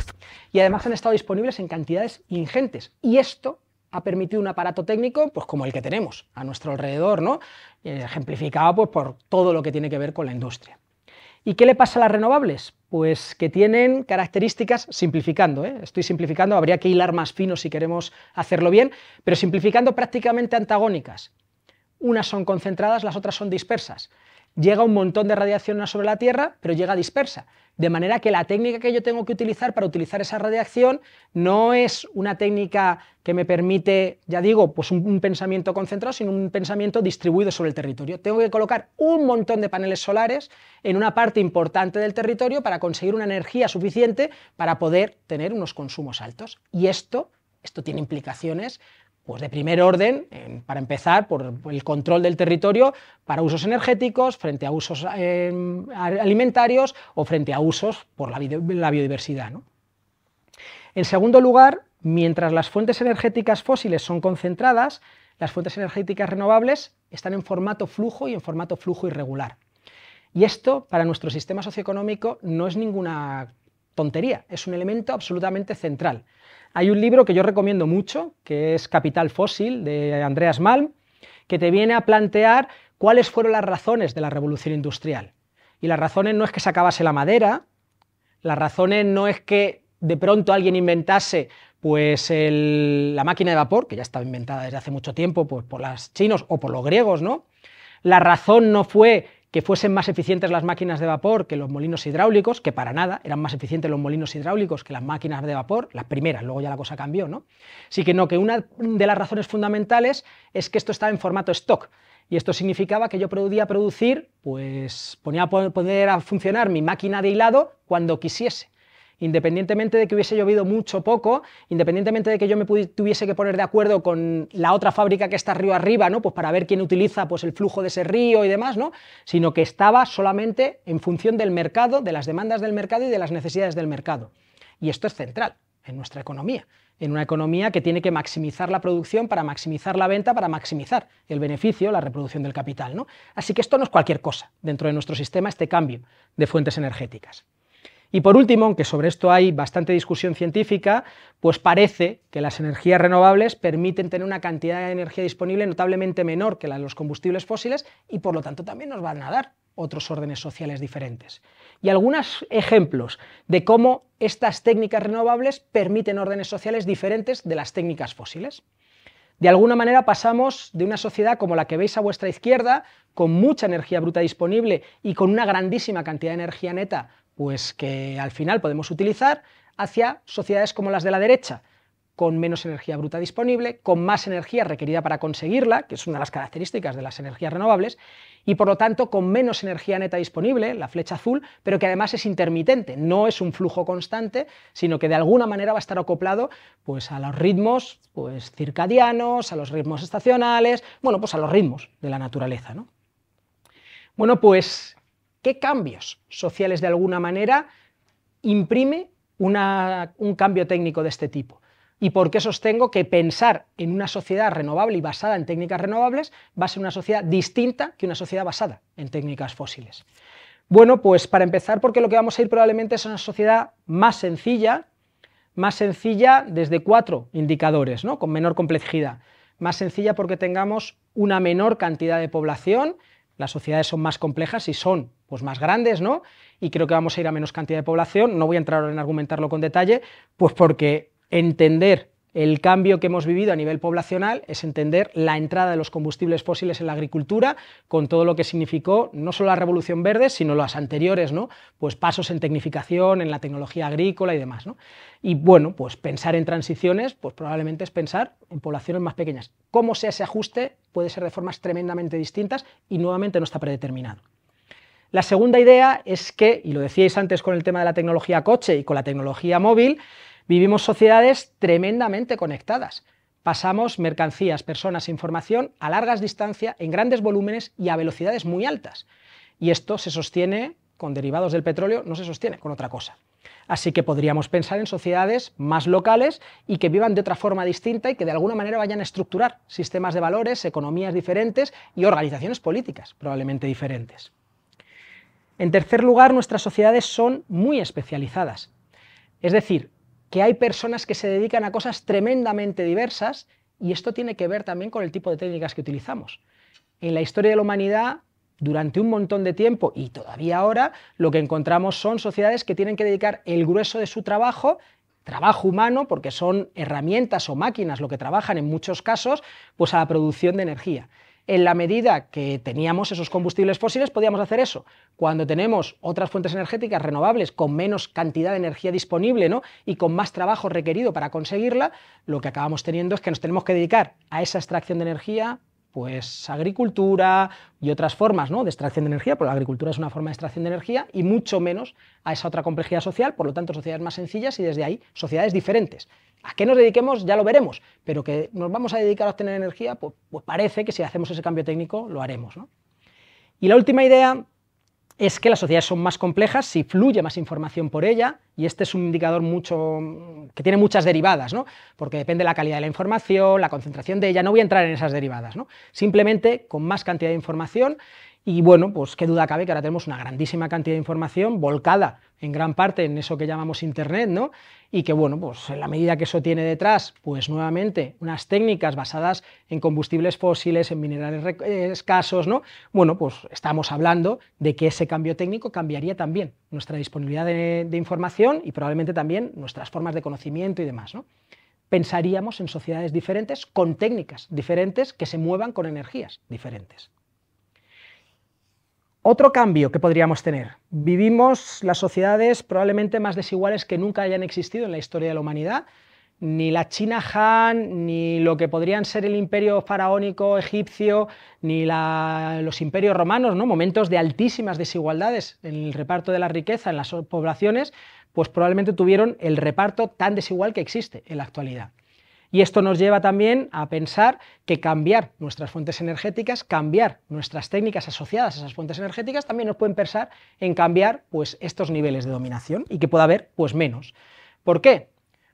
y además han estado disponibles en cantidades ingentes. Y esto ha permitido un aparato técnico, pues como el que tenemos a nuestro alrededor, ¿no? Eh, ejemplificado pues, por todo lo que tiene que ver con la industria. ¿Y qué le pasa a las renovables? Pues que tienen características, simplificando, ¿eh? estoy simplificando, habría que hilar más fino si queremos hacerlo bien, pero simplificando prácticamente antagónicas. unas son concentradas, las otras son dispersas. Llega un montón de radiación sobre la Tierra, pero llega dispersa. De manera que la técnica que yo tengo que utilizar para utilizar esa radiación no es una técnica que me permite, ya digo, pues un, pensamiento concentrado, sino un pensamiento distribuido sobre el territorio. Tengo que colocar un montón de paneles solares en una parte importante del territorio para conseguir una energía suficiente para poder tener unos consumos altos. Y esto, esto tiene implicaciones pues de primer orden, para empezar, por el control del territorio para usos energéticos, frente a usos eh, alimentarios o frente a usos por la, la biodiversidad. ¿no? En segundo lugar, mientras las fuentes energéticas fósiles son concentradas, las fuentes energéticas renovables están en formato flujo y en formato flujo irregular. Y esto, para nuestro sistema socioeconómico, no es ninguna tontería, es un elemento absolutamente central. Hay un libro que yo recomiendo mucho, que es Capital Fósil, de Andreas Malm, que te viene a plantear cuáles fueron las razones de la revolución industrial. Y las razones no es que se acabase la madera, las razones no es que de pronto alguien inventase pues la máquina de vapor, que ya estaba inventada desde hace mucho tiempo pues, por los chinos o por los griegos, ¿no? La razón no fue que fuesen más eficientes las máquinas de vapor que los molinos hidráulicos, que para nada eran más eficientes los molinos hidráulicos que las máquinas de vapor, las primeras, luego ya la cosa cambió, ¿no? Sí que no, que una de las razones fundamentales es que esto estaba en formato stock, y esto significaba que yo podía producir, pues ponía a poder a funcionar mi máquina de hilado cuando quisiese independientemente de que hubiese llovido mucho o poco, independientemente de que yo me tuviese que poner de acuerdo con la otra fábrica que está río arriba, ¿no? Pues para ver quién utiliza pues, el flujo de ese río y demás, ¿no? Sino que estaba solamente en función del mercado, de las demandas del mercado y de las necesidades del mercado. Y esto es central en nuestra economía, en una economía que tiene que maximizar la producción para maximizar la venta, para maximizar el beneficio, la reproducción del capital. ¿no? Así que esto no es cualquier cosa dentro de nuestro sistema, este cambio de fuentes energéticas. Y por último, aunque sobre esto hay bastante discusión científica, pues parece que las energías renovables permiten tener una cantidad de energía disponible notablemente menor que la de los combustibles fósiles y por lo tanto también nos van a dar otros órdenes sociales diferentes. Y algunos ejemplos de cómo estas técnicas renovables permiten órdenes sociales diferentes de las técnicas fósiles. De alguna manera pasamos de una sociedad como la que veis a vuestra izquierda, con mucha energía bruta disponible y con una grandísima cantidad de energía neta pues que al final podemos utilizar hacia sociedades como las de la derecha, con menos energía bruta disponible, con más energía requerida para conseguirla, que es una de las características de las energías renovables, y por lo tanto con menos energía neta disponible, la flecha azul, pero que además es intermitente, no es un flujo constante, sino que de alguna manera va a estar acoplado pues, a los ritmos pues, circadianos, a los ritmos estacionales, bueno, pues a los ritmos de la naturaleza. ¿no? Bueno, pues ¿Qué cambios sociales de alguna manera imprime un cambio técnico de este tipo? ¿Y por qué sostengo que pensar en una sociedad renovable y basada en técnicas renovables va a ser una sociedad distinta que una sociedad basada en técnicas fósiles? Bueno, pues para empezar, porque lo que vamos a ir probablemente es una sociedad más sencilla, más sencilla desde cuatro indicadores, ¿no? con menor complejidad. Más sencilla porque tengamos una menor cantidad de población, las sociedades son más complejas y son pues, más grandes, ¿no? Y creo que vamos a ir a menos cantidad de población. No voy a entrar en argumentarlo con detalle, pues porque entender el cambio que hemos vivido a nivel poblacional es entender la entrada de los combustibles fósiles en la agricultura, con todo lo que significó no solo la revolución verde, sino las anteriores, ¿no? Pues pasos en tecnificación, en la tecnología agrícola y demás, ¿no? Y bueno, pues pensar en transiciones, pues probablemente es pensar en poblaciones más pequeñas. Cómo sea ese ajuste puede ser de formas tremendamente distintas y nuevamente no está predeterminado. La segunda idea es que, y lo decíais antes con el tema de la tecnología coche y con la tecnología móvil, Vivimos sociedades tremendamente conectadas. Pasamos mercancías, personas e información a largas distancias, en grandes volúmenes y a velocidades muy altas. Y esto se sostiene con derivados del petróleo, no se sostiene con otra cosa. Así que podríamos pensar en sociedades más locales y que vivan de otra forma distinta y que de alguna manera vayan a estructurar sistemas de valores, economías diferentes y organizaciones políticas probablemente diferentes. En tercer lugar, nuestras sociedades son muy especializadas. Es decir, que hay personas que se dedican a cosas tremendamente diversas y esto tiene que ver también con el tipo de técnicas que utilizamos. En la historia de la humanidad, durante un montón de tiempo y todavía ahora, lo que encontramos son sociedades que tienen que dedicar el grueso de su trabajo trabajo humano, porque son herramientas o máquinas lo que trabajan en muchos casos, pues a la producción de energía. En la medida que teníamos esos combustibles fósiles, podíamos hacer eso. Cuando tenemos otras fuentes energéticas renovables con menos cantidad de energía disponible ¿no? y con más trabajo requerido para conseguirla, lo que acabamos teniendo es que nos tenemos que dedicar a esa extracción de energía pues agricultura y otras formas ¿no? de extracción de energía, porque la agricultura es una forma de extracción de energía, y mucho menos a esa otra complejidad social, por lo tanto sociedades más sencillas y desde ahí sociedades diferentes. ¿A qué nos dediquemos? Ya lo veremos, pero que nos vamos a dedicar a obtener energía, pues, pues parece que si hacemos ese cambio técnico lo haremos. ¿no? Y la última idea es que las sociedades son más complejas si fluye más información por ella, y este es un indicador mucho, que tiene muchas derivadas, ¿no? porque depende de la calidad de la información, la concentración de ella, no voy a entrar en esas derivadas, ¿no? simplemente con más cantidad de información y bueno, pues qué duda cabe que ahora tenemos una grandísima cantidad de información volcada en gran parte en eso que llamamos Internet, ¿no? Y que bueno, pues en la medida que eso tiene detrás, pues nuevamente unas técnicas basadas en combustibles fósiles, en minerales eh, escasos, ¿no? Bueno, pues estamos hablando de que ese cambio técnico cambiaría también nuestra disponibilidad de, de información y probablemente también nuestras formas de conocimiento y demás, ¿no? Pensaríamos en sociedades diferentes con técnicas diferentes que se muevan con energías diferentes. Otro cambio que podríamos tener. Vivimos las sociedades probablemente más desiguales que nunca hayan existido en la historia de la humanidad. Ni la China Han, ni lo que podrían ser el imperio faraónico egipcio, ni los imperios romanos, ¿no? momentos de altísimas desigualdades en el reparto de la riqueza en las poblaciones, pues probablemente tuvieron el reparto tan desigual que existe en la actualidad. Y esto nos lleva también a pensar que cambiar nuestras fuentes energéticas, cambiar nuestras técnicas asociadas a esas fuentes energéticas, también nos pueden pensar en cambiar pues, estos niveles de dominación y que pueda haber pues, menos. ¿Por qué?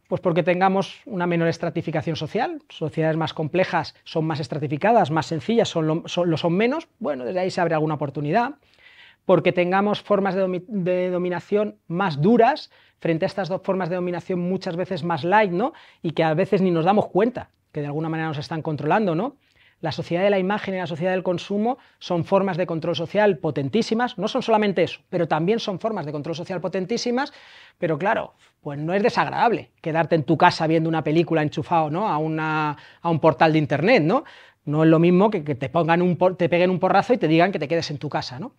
Pues porque tengamos una menor estratificación social, sociedades más complejas son más estratificadas, más sencillas son lo, son, menos, bueno, desde ahí se abre alguna oportunidad, porque tengamos formas de dominación más duras, frente a estas dos formas de dominación muchas veces más light, ¿no? Y que a veces ni nos damos cuenta que de alguna manera nos están controlando, ¿no? La sociedad de la imagen y la sociedad del consumo son formas de control social potentísimas, no son solamente eso, pero también son formas de control social potentísimas, pero claro, pues no es desagradable quedarte en tu casa viendo una película enchufado ¿no? a, una, a un portal de internet, ¿no? No es lo mismo que, que te, pongan un, te peguen un porrazo y te digan que te quedes en tu casa, ¿no?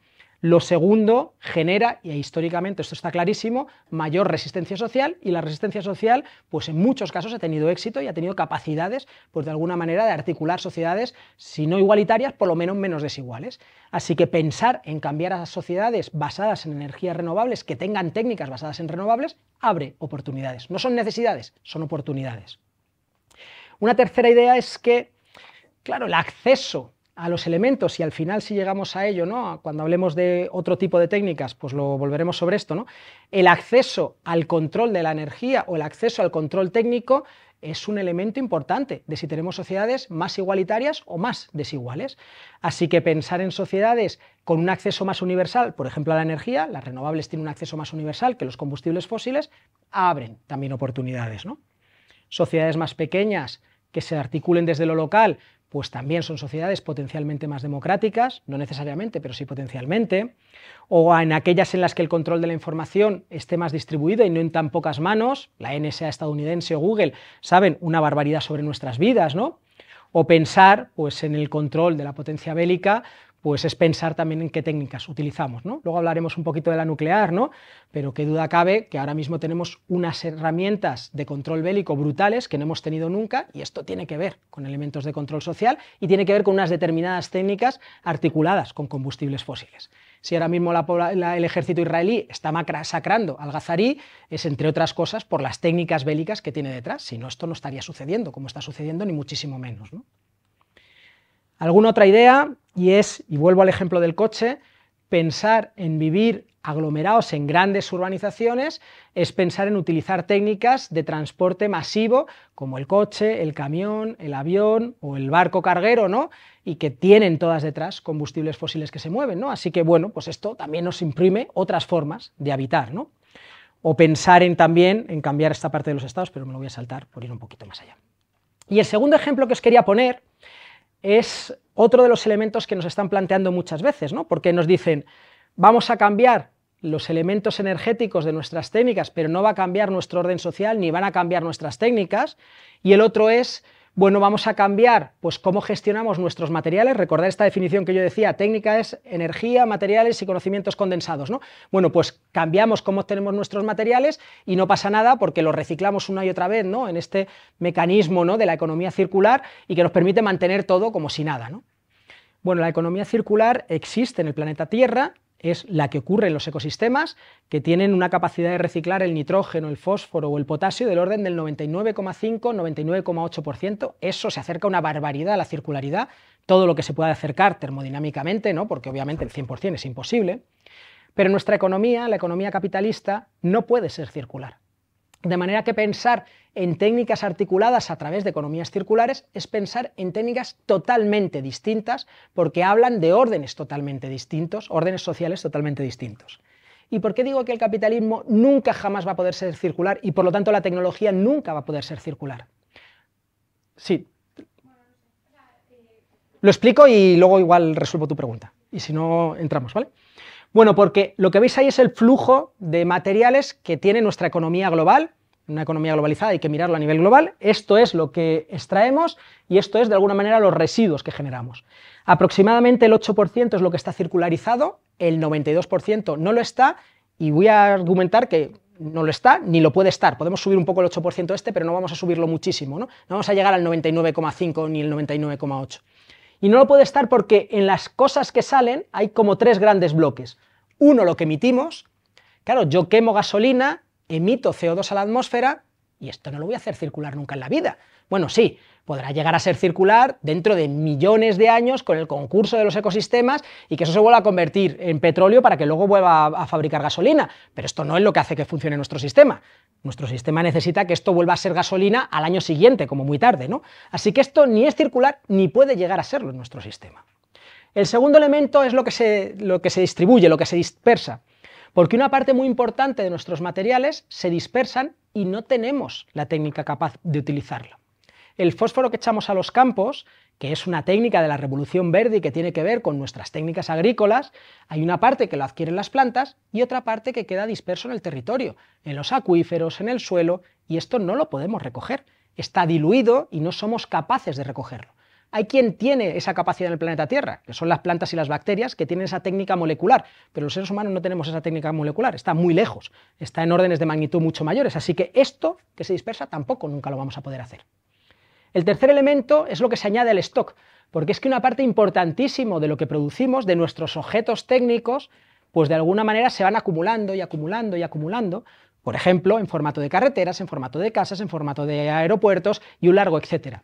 Lo segundo genera, y históricamente esto está clarísimo, mayor resistencia social y la resistencia social, pues en muchos casos ha tenido éxito y ha tenido capacidades, pues de alguna manera, de articular sociedades, si no igualitarias, por lo menos menos desiguales. Así que pensar en cambiar a sociedades basadas en energías renovables, que tengan técnicas basadas en renovables, abre oportunidades. No son necesidades, son oportunidades. Una tercera idea es que, claro, el acceso a los elementos y al final si llegamos a ello, ¿no? cuando hablemos de otro tipo de técnicas, pues lo volveremos sobre esto, ¿no? el acceso al control de la energía o el acceso al control técnico es un elemento importante de si tenemos sociedades más igualitarias o más desiguales. Así que pensar en sociedades con un acceso más universal, por ejemplo a la energía, las renovables tienen un acceso más universal que los combustibles fósiles, abren también oportunidades. ¿no? Sociedades más pequeñas que se articulen desde lo local, pues también son sociedades potencialmente más democráticas, no necesariamente, pero sí potencialmente, o en aquellas en las que el control de la información esté más distribuido y no en tan pocas manos, la NSA estadounidense o Google saben una barbaridad sobre nuestras vidas, ¿no? O pensar pues, en el control de la potencia bélica pues es pensar también en qué técnicas utilizamos. ¿no? Luego hablaremos un poquito de la nuclear, ¿no? pero qué duda cabe que ahora mismo tenemos unas herramientas de control bélico brutales que no hemos tenido nunca y esto tiene que ver con elementos de control social y tiene que ver con unas determinadas técnicas articuladas con combustibles fósiles. Si ahora mismo el ejército israelí está masacrando al gazarí, es entre otras cosas por las técnicas bélicas que tiene detrás, si no esto no estaría sucediendo como está sucediendo ni muchísimo menos. ¿no? ¿Alguna otra idea? Y es, y vuelvo al ejemplo del coche, pensar en vivir aglomerados en grandes urbanizaciones es pensar en utilizar técnicas de transporte masivo como el coche, el camión, el avión o el barco carguero, ¿no? Y que tienen todas detrás combustibles fósiles que se mueven, ¿no? Así que bueno, pues esto también nos imprime otras formas de habitar, ¿no? O pensar en también en cambiar esta parte de los estados, pero me lo voy a saltar por ir un poquito más allá. Y el segundo ejemplo que os quería poner es otro de los elementos que nos están planteando muchas veces, ¿no? porque nos dicen, vamos a cambiar los elementos energéticos de nuestras técnicas, pero no va a cambiar nuestro orden social ni van a cambiar nuestras técnicas, y el otro es, Bueno, vamos a cambiar pues cómo gestionamos nuestros materiales. Recordad esta definición que yo decía, técnica es energía, materiales y conocimientos condensados, ¿no? Bueno, pues cambiamos cómo obtenemos nuestros materiales y no pasa nada porque los reciclamos una y otra vez, ¿no? En este mecanismo, ¿no? de la economía circular y que nos permite mantener todo como si nada, ¿no? Bueno, la economía circular existe en el planeta Tierra es la que ocurre en los ecosistemas que tienen una capacidad de reciclar el nitrógeno, el fósforo o el potasio del orden del 99,5-99,8%. Eso se acerca una barbaridad a la circularidad, todo lo que se pueda acercar termodinámicamente, ¿no? porque obviamente el 100% es imposible. Pero nuestra economía, la economía capitalista, no puede ser circular. De manera que pensar en técnicas articuladas a través de economías circulares es pensar en técnicas totalmente distintas porque hablan de órdenes totalmente distintos, órdenes sociales totalmente distintos. ¿Y por qué digo que el capitalismo nunca jamás va a poder ser circular y por lo tanto la tecnología nunca va a poder ser circular? Sí. Lo explico y luego igual resuelvo tu pregunta. Y si no, entramos, ¿vale? Bueno, porque lo que veis ahí es el flujo de materiales que tiene nuestra economía global, una economía globalizada hay que mirarlo a nivel global, esto es lo que extraemos y esto es de alguna manera los residuos que generamos. Aproximadamente el 8% es lo que está circularizado, el 92% no lo está y voy a argumentar que no lo está ni lo puede estar. Podemos subir un poco el 8% este, pero no vamos a subirlo muchísimo, ¿no? No vamos a llegar al 99,5 ni el 99,8. Y no lo puede estar porque en las cosas que salen hay como tres grandes bloques. Uno, lo que emitimos. Claro, yo quemo gasolina, emito CO2 a la atmósfera y esto no lo voy a hacer circular nunca en la vida. Bueno, sí, podrá llegar a ser circular dentro de millones de años con el concurso de los ecosistemas y que eso se vuelva a convertir en petróleo para que luego vuelva a, fabricar gasolina. Pero esto no es lo que hace que funcione nuestro sistema. Nuestro sistema necesita que esto vuelva a ser gasolina al año siguiente, como muy tarde, ¿no? Así que esto ni es circular ni puede llegar a serlo en nuestro sistema. El segundo elemento es lo que se, lo que se distribuye, lo que se dispersa, porque una parte muy importante de nuestros materiales se dispersan y no tenemos la técnica capaz de utilizarlo. El fósforo que echamos a los campos, que es una técnica de la revolución verde y que tiene que ver con nuestras técnicas agrícolas, hay una parte que lo adquieren las plantas y otra parte que queda disperso en el territorio, en los acuíferos, en el suelo, y esto no lo podemos recoger. Está diluido y no somos capaces de recogerlo. Hay quien tiene esa capacidad en el planeta Tierra, que son las plantas y las bacterias, que tienen esa técnica molecular, pero los seres humanos no tenemos esa técnica molecular, está muy lejos, está en órdenes de magnitud mucho mayores, así que esto que se dispersa tampoco nunca lo vamos a poder hacer. El tercer elemento es lo que se añade al stock, porque es que una parte importantísima de lo que producimos, de nuestros objetos técnicos, pues de alguna manera se van acumulando y acumulando y acumulando, por ejemplo, en formato de carreteras, en formato de casas, en formato de aeropuertos y un largo etcétera.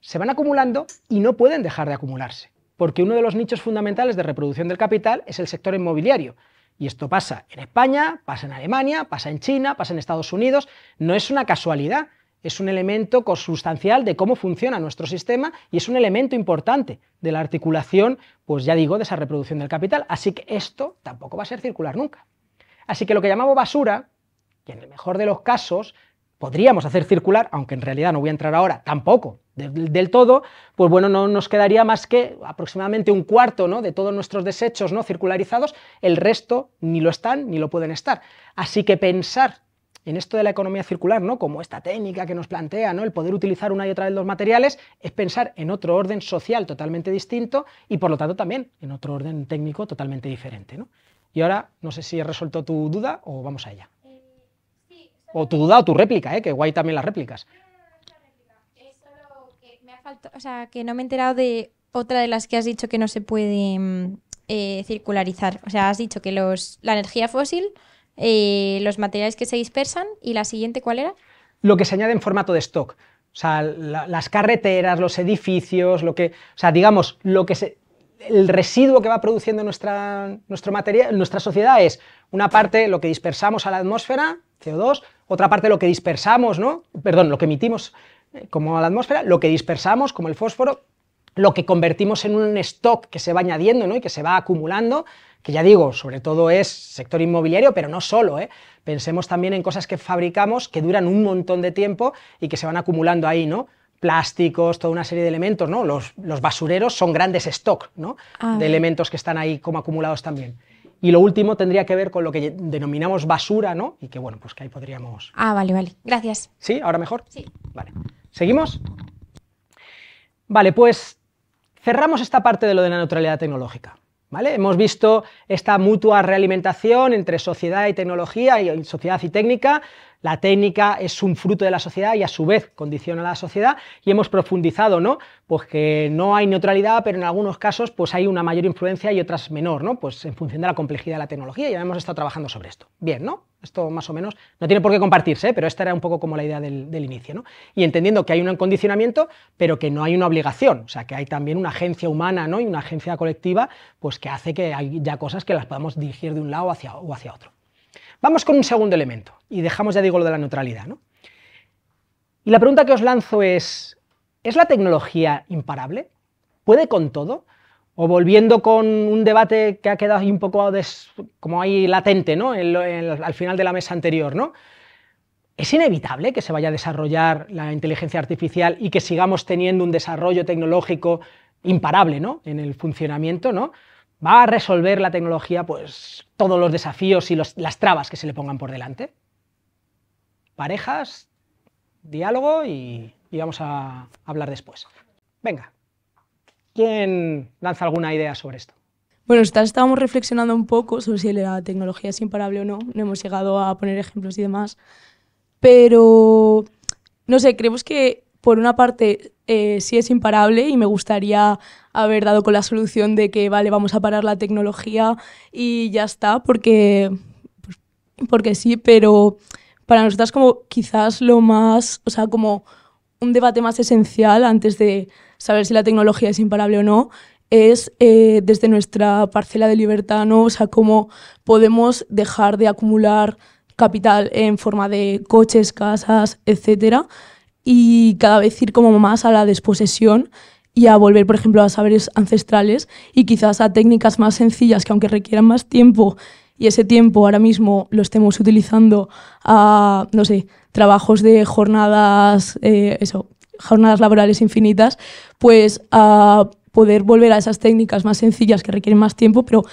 Se van acumulando y no pueden dejar de acumularse, porque uno de los nichos fundamentales de reproducción del capital es el sector inmobiliario. Y esto pasa en España, pasa en Alemania, pasa en China, pasa en Estados Unidos, no es una casualidad, es un elemento consustancial de cómo funciona nuestro sistema y es un elemento importante de la articulación, pues ya digo, de esa reproducción del capital. Así que esto tampoco va a ser circular nunca. Así que lo que llamamos basura, que en el mejor de los casos podríamos hacer circular, aunque en realidad no voy a entrar ahora tampoco del, todo, pues bueno, no nos quedaría más que aproximadamente un cuarto ¿no? de todos nuestros desechos ¿no? circularizados, el resto ni lo están ni lo pueden estar. Así que pensar en esto de la economía circular, ¿no? como esta técnica que nos plantea, ¿no? el poder utilizar una y otra vez los materiales, es pensar en otro orden social totalmente distinto y por lo tanto también en otro orden técnico totalmente diferente. ¿no? Y ahora, no sé si he resuelto tu duda o vamos a ella. Eh, o tu duda o tu réplica, ¿eh? que guay también las réplicas. O sea, que no me he enterado de otra de las que has dicho que no se puede mm, eh, circularizar. O sea, has dicho que los, la energía fósil eh, los materiales que se dispersan y la siguiente, ¿cuál era? Lo que se añade en formato de stock. O sea, las carreteras, los edificios, lo que, o sea, digamos, lo que se, el residuo que va produciendo nuestra, nuestra sociedad es una parte lo que dispersamos a la atmósfera, CO2, otra parte lo que dispersamos, ¿no? Perdón, lo que emitimos como a la atmósfera, lo que dispersamos como el fósforo, lo que convertimos en un stock que se va añadiendo ¿no? y que se va acumulando, que ya digo, sobre todo es sector inmobiliario, pero no solo, ¿eh? pensemos también en cosas que fabricamos que duran un montón de tiempo y que se van acumulando ahí, ¿no? plásticos, toda una serie de elementos, ¿no? Los, basureros son grandes stock, ¿no? Ah, de elementos que están ahí como acumulados también. Y lo último tendría que ver con lo que denominamos basura, ¿no? Y que bueno, pues que ahí podríamos... Ah, vale, vale. Gracias. ¿Sí? ¿Ahora mejor? Sí. Vale. ¿Seguimos? Vale, pues cerramos esta parte de lo de la neutralidad tecnológica. ¿Vale? Hemos visto esta mutua realimentación entre sociedad y tecnología, y sociedad y técnica, la técnica es un fruto de la sociedad y a su vez condiciona a la sociedad y hemos profundizado, ¿no? Pues que no hay neutralidad, pero en algunos casos pues hay una mayor influencia y otras menor, ¿no? Pues en función de la complejidad de la tecnología y hemos estado trabajando sobre esto. Bien, ¿no? Esto más o menos no tiene por qué compartirse, ¿eh? pero esta era un poco como la idea del, inicio, ¿no? Y entendiendo que hay un condicionamiento, pero que no hay una obligación, o sea, que hay también una agencia humana, ¿no? Y una agencia colectiva, pues que hace que hay ya cosas que las podamos dirigir de un lado hacia, o hacia otro. Vamos con un segundo elemento, y dejamos ya digo lo de la neutralidad. ¿no? Y la pregunta que os lanzo es, ¿es la tecnología imparable? ¿Puede con todo? O volviendo con un debate que ha quedado ahí un poco como ahí latente, ¿no? al final de la mesa anterior, ¿no? ¿Es inevitable que se vaya a desarrollar la inteligencia artificial y que sigamos teniendo un desarrollo tecnológico imparable ¿no? en el funcionamiento? ¿no? ¿Va a resolver la tecnología pues, todos los desafíos y las trabas que se le pongan por delante? Parejas, diálogo y, vamos a hablar después. Venga, ¿quién lanza alguna idea sobre esto? Bueno, estábamos reflexionando un poco sobre si la tecnología es imparable o no. No hemos llegado a poner ejemplos y demás. Pero, no sé, creemos que por una parte eh, sí es imparable y me gustaría haber dado con la solución de que, vale, vamos a parar la tecnología y ya está, porque, porque sí, pero para nosotras como quizás lo más, o sea, como un debate más esencial antes de saber si la tecnología es imparable o no, es eh, desde nuestra parcela de libertad, ¿no? O sea, cómo podemos dejar de acumular capital en forma de coches, casas, etcétera, y cada vez ir como más a la desposesión y a volver, por ejemplo, a saberes ancestrales y quizás a técnicas más sencillas que aunque requieran más tiempo y ese tiempo ahora mismo lo estemos utilizando a, no sé, trabajos de jornadas, eh, eso, jornadas laborales infinitas, pues a poder volver a esas técnicas más sencillas que requieren más tiempo, pero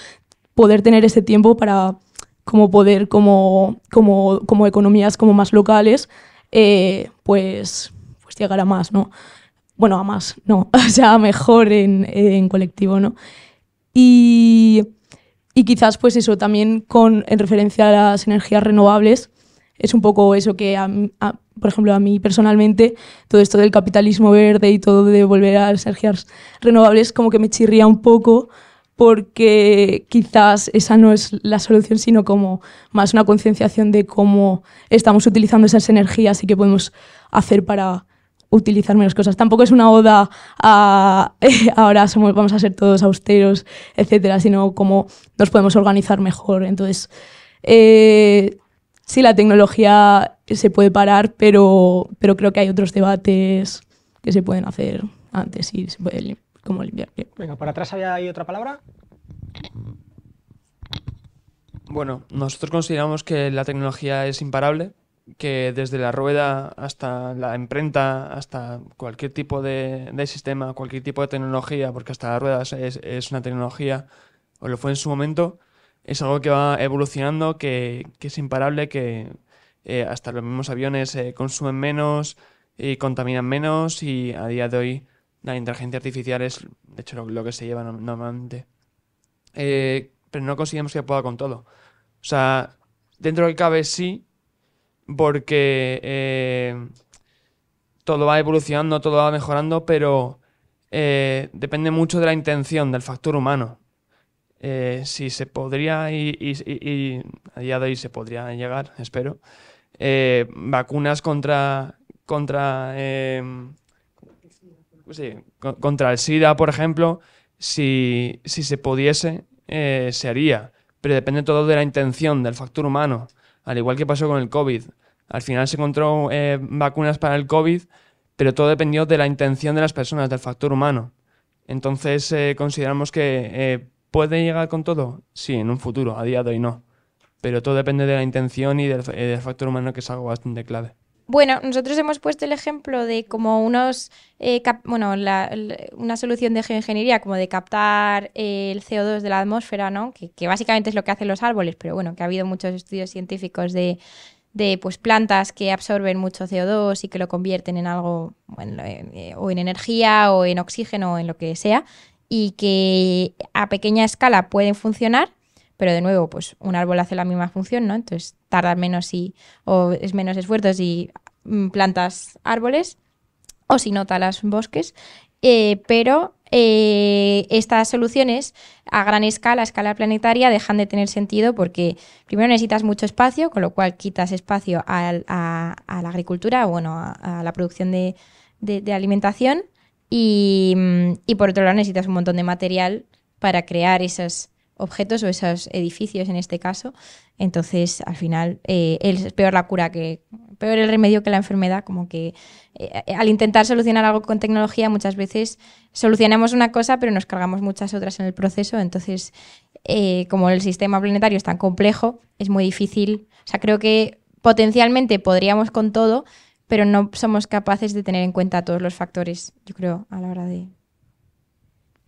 poder tener ese tiempo para como poder, como, como, como economías como más locales, eh, pues, pues llegar a más, ¿no? Bueno, a más, no, (laughs) o sea, mejor en, en colectivo, ¿no? Y, y, quizás, pues eso, también con, en referencia a las energías renovables, es un poco eso que, por ejemplo, a mí personalmente, todo esto del capitalismo verde y todo de volver a las energías renovables, como que me chirría un poco, porque quizás esa no es la solución, sino como más una concienciación de cómo estamos utilizando esas energías y qué podemos hacer para utilizar menos cosas. Tampoco es una oda a (laughs) ahora vamos a ser todos austeros, etcétera, sino cómo nos podemos organizar mejor. Entonces, eh, sí, la tecnología se puede parar, pero, pero creo que hay otros debates que se pueden hacer antes y se puede como limpiar. Venga, por atrás había ahí otra palabra. Bueno, nosotros consideramos que la tecnología es imparable, que desde la rueda hasta la imprenta, hasta cualquier tipo de, sistema, cualquier tipo de tecnología, porque hasta la rueda es, una tecnología, o lo fue en su momento, es algo que va evolucionando, que, es imparable, que eh, hasta los mismos aviones eh, consumen menos y contaminan menos y a día de hoy la inteligencia artificial es, de hecho, lo, que se lleva normalmente. Eh, pero no conseguimos que pueda con todo. O sea, dentro del cabe sí, porque eh, todo va evolucionando, todo va mejorando, pero eh, depende mucho de la intención, del factor humano. si se podría, y, y, a día de hoy se podría llegar, espero, vacunas contra, contra sí, contra el SIDA, por ejemplo, si, se pudiese, eh, se haría. Pero depende todo de la intención, del factor humano. Al igual que pasó con el COVID. Al final se encontró eh, vacunas para el COVID, pero todo dependió de la intención de las personas, del factor humano. Entonces eh, consideramos que puede llegar con todo, sí, en un futuro, a día de hoy no. Pero todo depende de la intención y del factor humano, que es algo bastante clave. Bueno, nosotros hemos puesto el ejemplo de como unos, eh, bueno, una solución de geoingeniería como de captar el CO2 de la atmósfera, ¿no? Que, básicamente es lo que hacen los árboles, pero bueno, que ha habido muchos estudios científicos de, de pues, plantas que absorben mucho CO2 y que lo convierten en algo, bueno, eh, o en energía o en oxígeno o en lo que sea, y que a pequeña escala pueden funcionar, pero de nuevo, pues un árbol hace la misma función, ¿no? Entonces tarda menos y, o es menos esfuerzos y mm, plantas árboles, o si no, talas bosques, eh, pero eh, estas soluciones a gran escala, a escala planetaria, dejan de tener sentido porque primero necesitas mucho espacio, con lo cual quitas espacio a, la agricultura, bueno, a, la producción de, alimentación, y, y, por otro lado necesitas un montón de material para crear esos objetos o esos edificios en este caso. Entonces, al final, eh, es peor la cura que, peor el remedio que la enfermedad, como que eh, al intentar solucionar algo con tecnología muchas veces solucionamos una cosa pero nos cargamos muchas otras en el proceso, entonces eh, como el sistema planetario es tan complejo, es muy difícil, o sea, creo que potencialmente podríamos con todo, pero no somos capaces de tener en cuenta todos los factores, yo creo, a la hora de...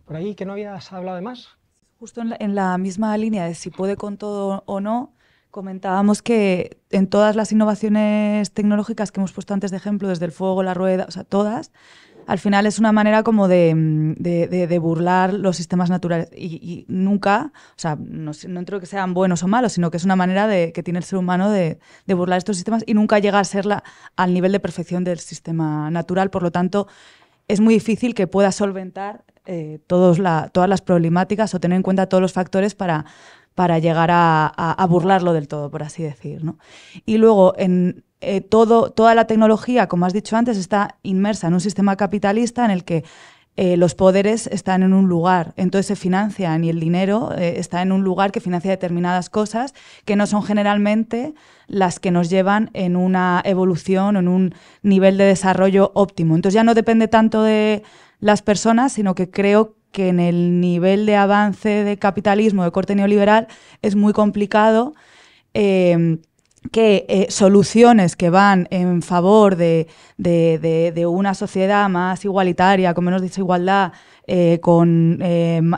Por ahí, que no habías hablado de más. Justo en la misma línea de si puede con todo o no, Comentábamos que en todas las innovaciones tecnológicas que hemos puesto antes de ejemplo, desde el fuego, la rueda, o sea, todas, al final es una manera como de, burlar los sistemas naturales y, nunca, o sea, no, no creo que sean buenos o malos, sino que es una manera de, que tiene el ser humano de, burlar estos sistemas y nunca llega a ser la, al nivel de perfección del sistema natural. Por lo tanto, es muy difícil que pueda solventar eh, todas las problemáticas o tener en cuenta todos los factores para, llegar a, burlarlo del todo, por así decir. Y luego, en, eh, todo, toda la tecnología, como has dicho antes, está inmersa en un sistema capitalista en el que eh, los poderes están en un lugar, entonces se financian y el dinero eh, está en un lugar que financia determinadas cosas que no son generalmente las que nos llevan en una evolución o en un nivel de desarrollo óptimo. Entonces ya no depende tanto de las personas, sino que creo que en el nivel de avance de capitalismo de corte neoliberal es muy complicado eh, que eh, soluciones que van en favor de, una sociedad más igualitaria, con menos desigualdad, eh, con,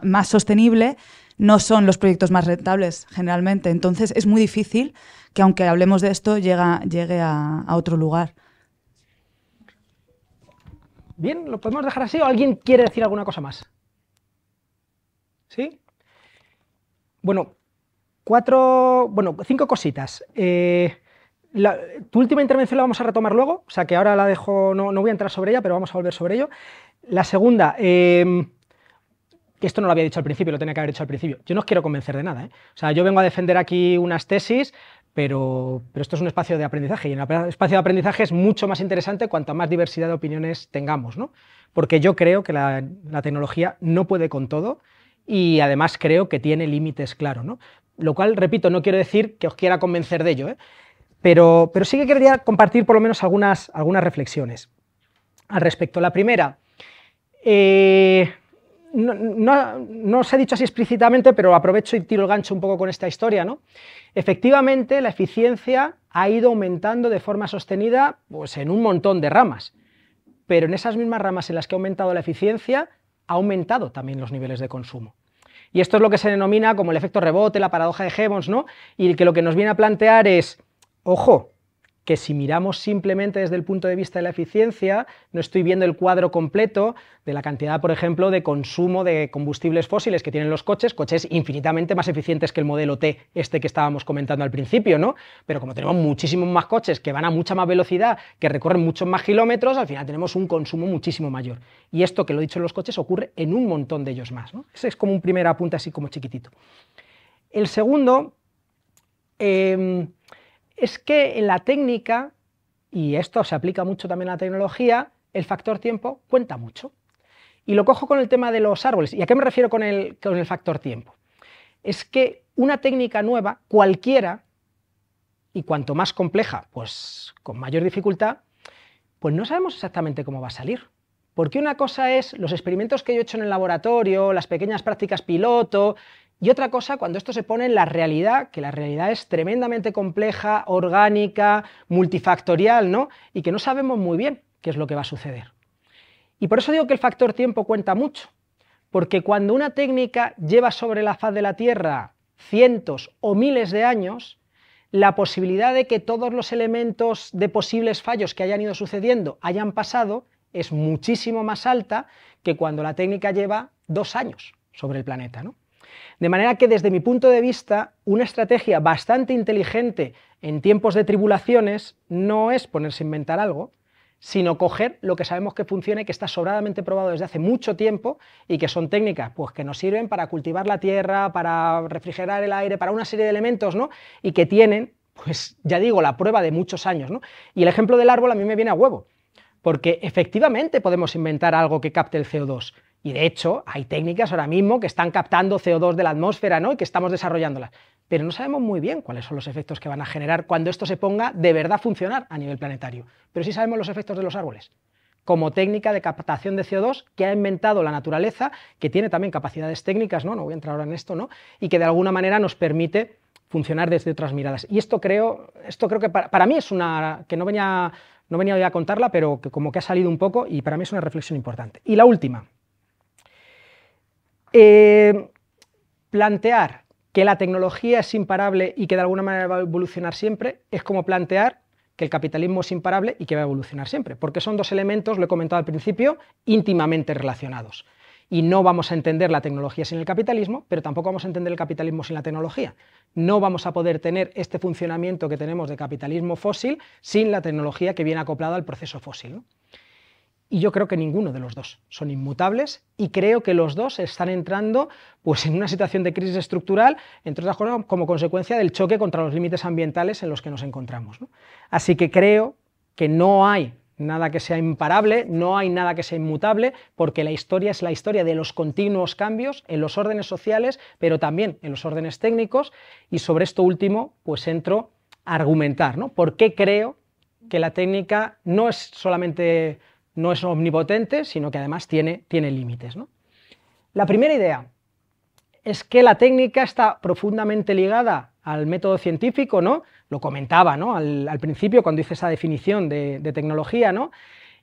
más sostenible, no son los proyectos más rentables generalmente. Entonces es muy difícil que aunque hablemos de esto llegue a otro lugar. Bien, ¿lo podemos dejar así o alguien quiere decir alguna cosa más? ¿Sí? Bueno, cuatro, bueno, cinco cositas. Eh, tu última intervención la vamos a retomar luego, o sea que ahora la dejo, no, voy a entrar sobre ella, pero vamos a volver sobre ello. La segunda, em, esto no lo había dicho al principio, lo tenía que haber dicho al principio, yo no os quiero convencer de nada, ¿eh? o sea, yo vengo a defender aquí unas tesis, pero, pero, esto es un espacio de aprendizaje, y en el espacio de aprendizaje es mucho más interesante cuanto más diversidad de opiniones tengamos, ¿no? porque yo creo que la, la tecnología no puede con todo, y además creo que tiene límites claros. ¿no? Lo cual, repito, no quiero decir que os quiera convencer de ello, ¿eh? pero, pero, sí que quería compartir por lo menos algunas, algunas reflexiones al respecto. La primera, eh, no, no, os he dicho así explícitamente, pero aprovecho y tiro el gancho un poco con esta historia. ¿no? Efectivamente, la eficiencia ha ido aumentando de forma sostenida pues, en un montón de ramas, pero en esas mismas ramas en las que ha aumentado la eficiencia, ha aumentado también los niveles de consumo. Y esto es lo que se denomina como el efecto rebote, la paradoja de Gibbons, ¿no? Y que lo que nos viene a plantear es, ojo, que si miramos simplemente desde el punto de vista de la eficiencia, no estoy viendo el cuadro completo de la cantidad, por ejemplo, de consumo de combustibles fósiles que tienen los coches, coches infinitamente más eficientes que el modelo T, este que estábamos comentando al principio, ¿no? Pero como tenemos muchísimos más coches que van a mucha más velocidad, que recorren muchos más kilómetros, al final tenemos un consumo muchísimo mayor. Y esto que lo he dicho en los coches ocurre en un montón de ellos más, ¿no? Ese es como un primer apunte así como chiquitito. El segundo... Em, es que en la técnica, y esto se aplica mucho también a la tecnología, el factor tiempo cuenta mucho. Y lo cojo con el tema de los árboles. ¿Y a qué me refiero con el, con el factor tiempo? Es que una técnica nueva, cualquiera, y cuanto más compleja, pues con mayor dificultad, pues no sabemos exactamente cómo va a salir. Porque una cosa es los experimentos que yo he hecho en el laboratorio, las pequeñas prácticas piloto, y otra cosa cuando esto se pone en la realidad, que la realidad es tremendamente compleja, orgánica, multifactorial, ¿no? Y que no sabemos muy bien qué es lo que va a suceder. Y por eso digo que el factor tiempo cuenta mucho, porque cuando una técnica lleva sobre la faz de la Tierra cientos o miles de años, la posibilidad de que todos los elementos de posibles fallos que hayan ido sucediendo hayan pasado es muchísimo más alta que cuando la técnica lleva dos años sobre el planeta. ¿no? De manera que desde mi punto de vista, una estrategia bastante inteligente en tiempos de tribulaciones no es ponerse a inventar algo, sino coger lo que sabemos que funciona y que está sobradamente probado desde hace mucho tiempo y que son técnicas pues, que nos sirven para cultivar la tierra, para refrigerar el aire, para una serie de elementos, ¿no? y que tienen, pues ya digo, la prueba de muchos años. ¿no? Y el ejemplo del árbol a mí me viene a huevo, porque efectivamente podemos inventar algo que capte el CO2, y de hecho hay técnicas ahora mismo que están captando CO2 de la atmósfera ¿no? y que estamos desarrollándolas pero no sabemos muy bien cuáles son los efectos que van a generar cuando esto se ponga de verdad a funcionar a nivel planetario. Pero sí sabemos los efectos de los árboles, como técnica de captación de CO2 que ha inventado la naturaleza, que tiene también capacidades técnicas, no, no voy a entrar ahora en esto, ¿no? y que de alguna manera nos permite funcionar desde otras miradas. Y esto creo, esto creo que para, mí es una, que no venía, no venía a contarla, pero que como que ha salido un poco y para mí es una reflexión importante. Y la última, eh, plantear que la tecnología es imparable y que de alguna manera va a evolucionar siempre, es como plantear que el capitalismo es imparable y que va a evolucionar siempre, porque son dos elementos, lo he comentado al principio, íntimamente relacionados. Y no vamos a entender la tecnología sin el capitalismo, pero tampoco vamos a entender el capitalismo sin la tecnología. No vamos a poder tener este funcionamiento que tenemos de capitalismo fósil sin la tecnología que viene acoplada al proceso fósil. Y yo creo que ninguno de los dos son inmutables y creo que los dos están entrando pues, en una situación de crisis estructural, entre otras cosas como consecuencia del choque contra los límites ambientales en los que nos encontramos. Así que creo que no hay nada que sea imparable, no hay nada que sea inmutable, porque la historia es la historia de los continuos cambios en los órdenes sociales, pero también en los órdenes técnicos, y sobre esto último, pues entro a argumentar, ¿no? ¿Por qué creo que la técnica no es solamente no es omnipotente, sino que además tiene, tiene límites. La primera idea es que la técnica está profundamente ligada al método científico, ¿no? lo comentaba ¿no? al, principio cuando hice esa definición de, tecnología, ¿no?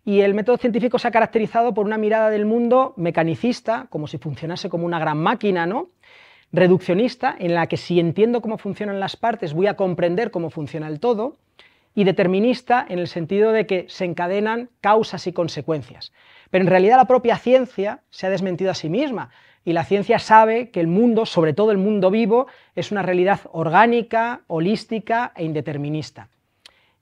y el método científico se ha caracterizado por una mirada del mundo mecanicista, como si funcionase como una gran máquina, ¿no? reduccionista, en la que si entiendo cómo funcionan las partes voy a comprender cómo funciona el todo, y determinista en el sentido de que se encadenan causas y consecuencias. Pero en realidad la propia ciencia se ha desmentido a sí misma y la ciencia sabe que el mundo, sobre todo el mundo vivo, es una realidad orgánica, holística e indeterminista.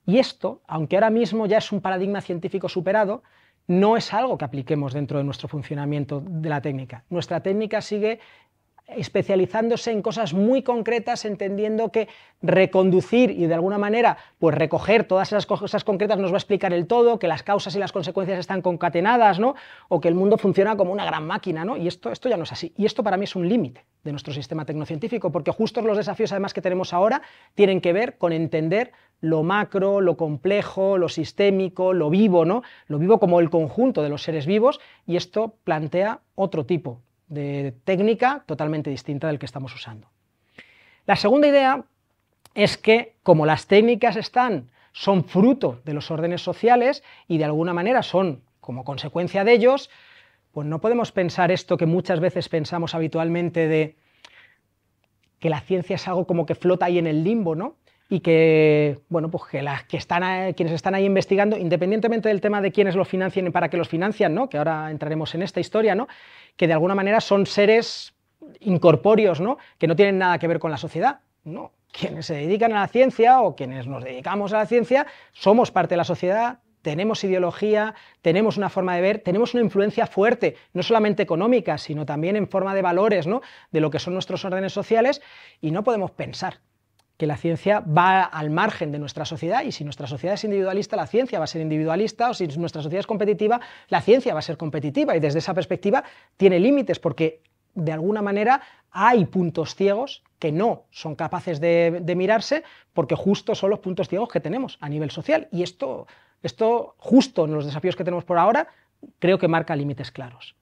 Y esto, aunque ahora mismo ya es un paradigma científico superado, no es algo que apliquemos dentro de nuestro funcionamiento de la técnica. Nuestra técnica sigue especializándose en cosas muy concretas, entendiendo que reconducir y de alguna manera pues recoger todas esas cosas concretas nos va a explicar el todo, que las causas y las consecuencias están concatenadas, ¿no? o que el mundo funciona como una gran máquina, ¿no? y esto, esto ya no es así. Y esto para mí es un límite de nuestro sistema tecnocientífico, porque justo los desafíos además que tenemos ahora tienen que ver con entender lo macro, lo complejo, lo sistémico, lo vivo, ¿no? lo vivo como el conjunto de los seres vivos, y esto plantea otro tipo de técnica totalmente distinta del que estamos usando. La segunda idea es que como las técnicas están, son fruto de los órdenes sociales y de alguna manera son como consecuencia de ellos, pues no podemos pensar esto que muchas veces pensamos habitualmente de que la ciencia es algo como que flota ahí en el limbo, ¿no? Y que, bueno, pues que, las que están, quienes están ahí investigando, independientemente del tema de quiénes lo financian y para qué los financian, ¿no? que ahora entraremos en esta historia, ¿no? que de alguna manera son seres incorpóreos, ¿no? que no tienen nada que ver con la sociedad. No, quienes se dedican a la ciencia o quienes nos dedicamos a la ciencia somos parte de la sociedad, tenemos ideología, tenemos una forma de ver, tenemos una influencia fuerte, no solamente económica, sino también en forma de valores, ¿no? de lo que son nuestros órdenes sociales, y no podemos pensar que la ciencia va al margen de nuestra sociedad y si nuestra sociedad es individualista, la ciencia va a ser individualista o si nuestra sociedad es competitiva, la ciencia va a ser competitiva y desde esa perspectiva tiene límites porque de alguna manera hay puntos ciegos que no son capaces de, mirarse porque justo son los puntos ciegos que tenemos a nivel social y esto, esto justo en los desafíos que tenemos por ahora creo que marca límites claros.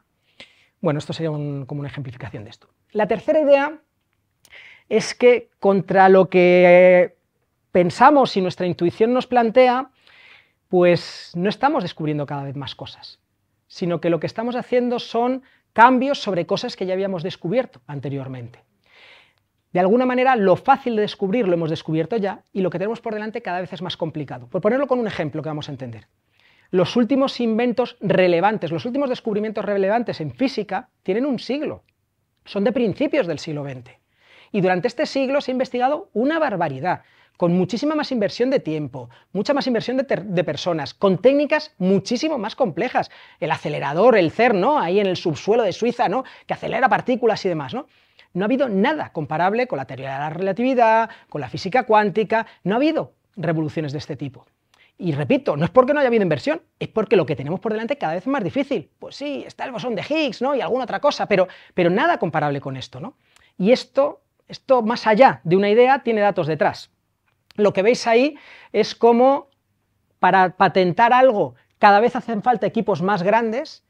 Bueno, esto sería como una ejemplificación de esto. La tercera idea es que contra lo que pensamos y nuestra intuición nos plantea, pues no estamos descubriendo cada vez más cosas, sino que lo que estamos haciendo son cambios sobre cosas que ya habíamos descubierto anteriormente. De alguna manera, lo fácil de descubrir lo hemos descubierto ya y lo que tenemos por delante cada vez es más complicado. Por ponerlo con un ejemplo que vamos a entender. Los últimos inventos relevantes, los últimos descubrimientos relevantes en física tienen un siglo. Son de principios del siglo XX. Y durante este siglo se ha investigado una barbaridad, con muchísima más inversión de tiempo, mucha más inversión de, personas, con técnicas muchísimo más complejas. El acelerador, el CERN, ¿no? Ahí en el subsuelo de Suiza, ¿no? Que acelera partículas y demás, ¿no? No ha habido nada comparable con la teoría de la relatividad, con la física cuántica, no ha habido revoluciones de este tipo. Y repito, no es porque no haya habido inversión, es porque lo que tenemos por delante cada vez es más difícil. Pues sí, está el bosón de Higgs, ¿no? Y alguna otra cosa, pero, pero nada comparable con esto, ¿no? Y esto, esto, más allá de una idea, tiene datos detrás. Lo que veis ahí es como para patentar algo cada vez hacen falta equipos más grandes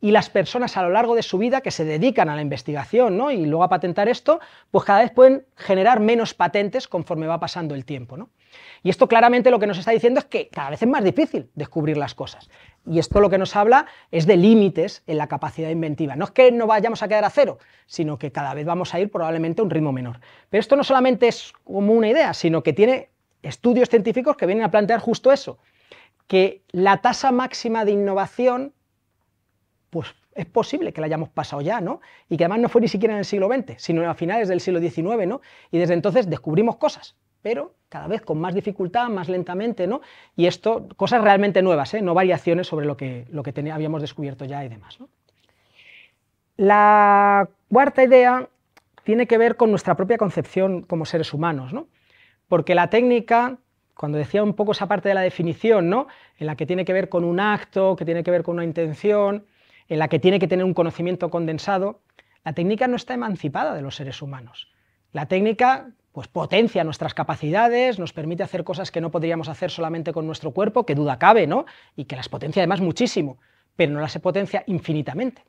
y las personas a lo largo de su vida que se dedican a la investigación ¿no? y luego a patentar esto, pues cada vez pueden generar menos patentes conforme va pasando el tiempo. ¿no? Y esto claramente lo que nos está diciendo es que cada vez es más difícil descubrir las cosas. Y esto lo que nos habla es de límites en la capacidad inventiva. No es que no vayamos a quedar a cero, sino que cada vez vamos a ir probablemente a un ritmo menor. Pero esto no solamente es como una idea, sino que tiene estudios científicos que vienen a plantear justo eso, que la tasa máxima de innovación, pues es posible que la hayamos pasado ya, ¿no? Y que además no fue ni siquiera en el siglo XX, sino a finales del siglo XIX, ¿no? Y desde entonces descubrimos cosas, pero cada vez con más dificultad, más lentamente, ¿no? Y esto, cosas realmente nuevas, ¿eh? no variaciones sobre lo que, lo que habíamos descubierto ya y demás. La cuarta idea tiene que ver con nuestra propia concepción como seres humanos, ¿no? porque la técnica, cuando decía un poco esa parte de la definición, ¿no? en la que tiene que ver con un acto, que tiene que ver con una intención, en la que tiene que tener un conocimiento condensado, la técnica no está emancipada de los seres humanos. La técnica pues potencia nuestras capacidades, nos permite hacer cosas que no podríamos hacer solamente con nuestro cuerpo, que duda cabe, ¿no? Y que las potencia además muchísimo, pero no las potencia infinitamente.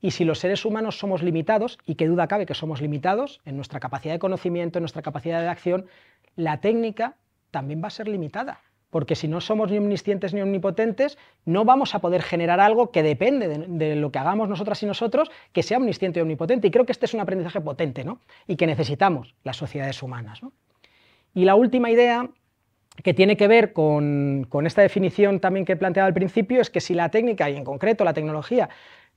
Y si los seres humanos somos limitados, y que duda cabe que somos limitados en nuestra capacidad de conocimiento, en nuestra capacidad de acción, la técnica también va a ser limitada porque si no somos ni omniscientes ni omnipotentes, no vamos a poder generar algo que depende de, lo que hagamos nosotras y nosotros, que sea omnisciente y omnipotente. Y creo que este es un aprendizaje potente, ¿no? Y que necesitamos las sociedades humanas. Y la última idea que tiene que ver con, con, esta definición también que he planteado al principio, es que si la técnica, y en concreto la tecnología,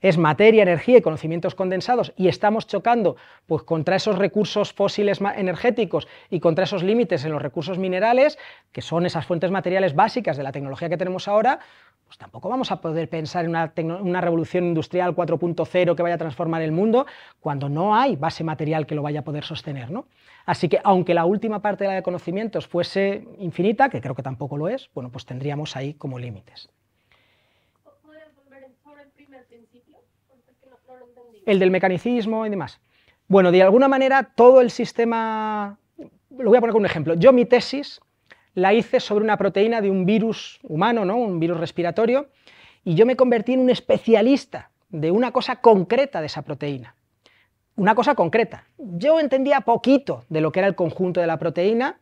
es materia, energía y conocimientos condensados y estamos chocando pues, contra esos recursos fósiles energéticos y contra esos límites en los recursos minerales, que son esas fuentes materiales básicas de la tecnología que tenemos ahora, pues tampoco vamos a poder pensar en una, revolución industrial 4.0 que vaya a transformar el mundo cuando no hay base material que lo vaya a poder sostener. ¿no? Así que aunque la última parte de la de conocimientos fuese infinita, que creo que tampoco lo es, bueno, pues tendríamos ahí como límites. El del mecanicismo y demás. Bueno, de alguna manera todo el sistema, lo voy a poner con un ejemplo, yo mi tesis la hice sobre una proteína de un virus humano, ¿no? un virus respiratorio, y yo me convertí en un especialista de una cosa concreta de esa proteína. Una cosa concreta. Yo entendía poquito de lo que era el conjunto de la proteína,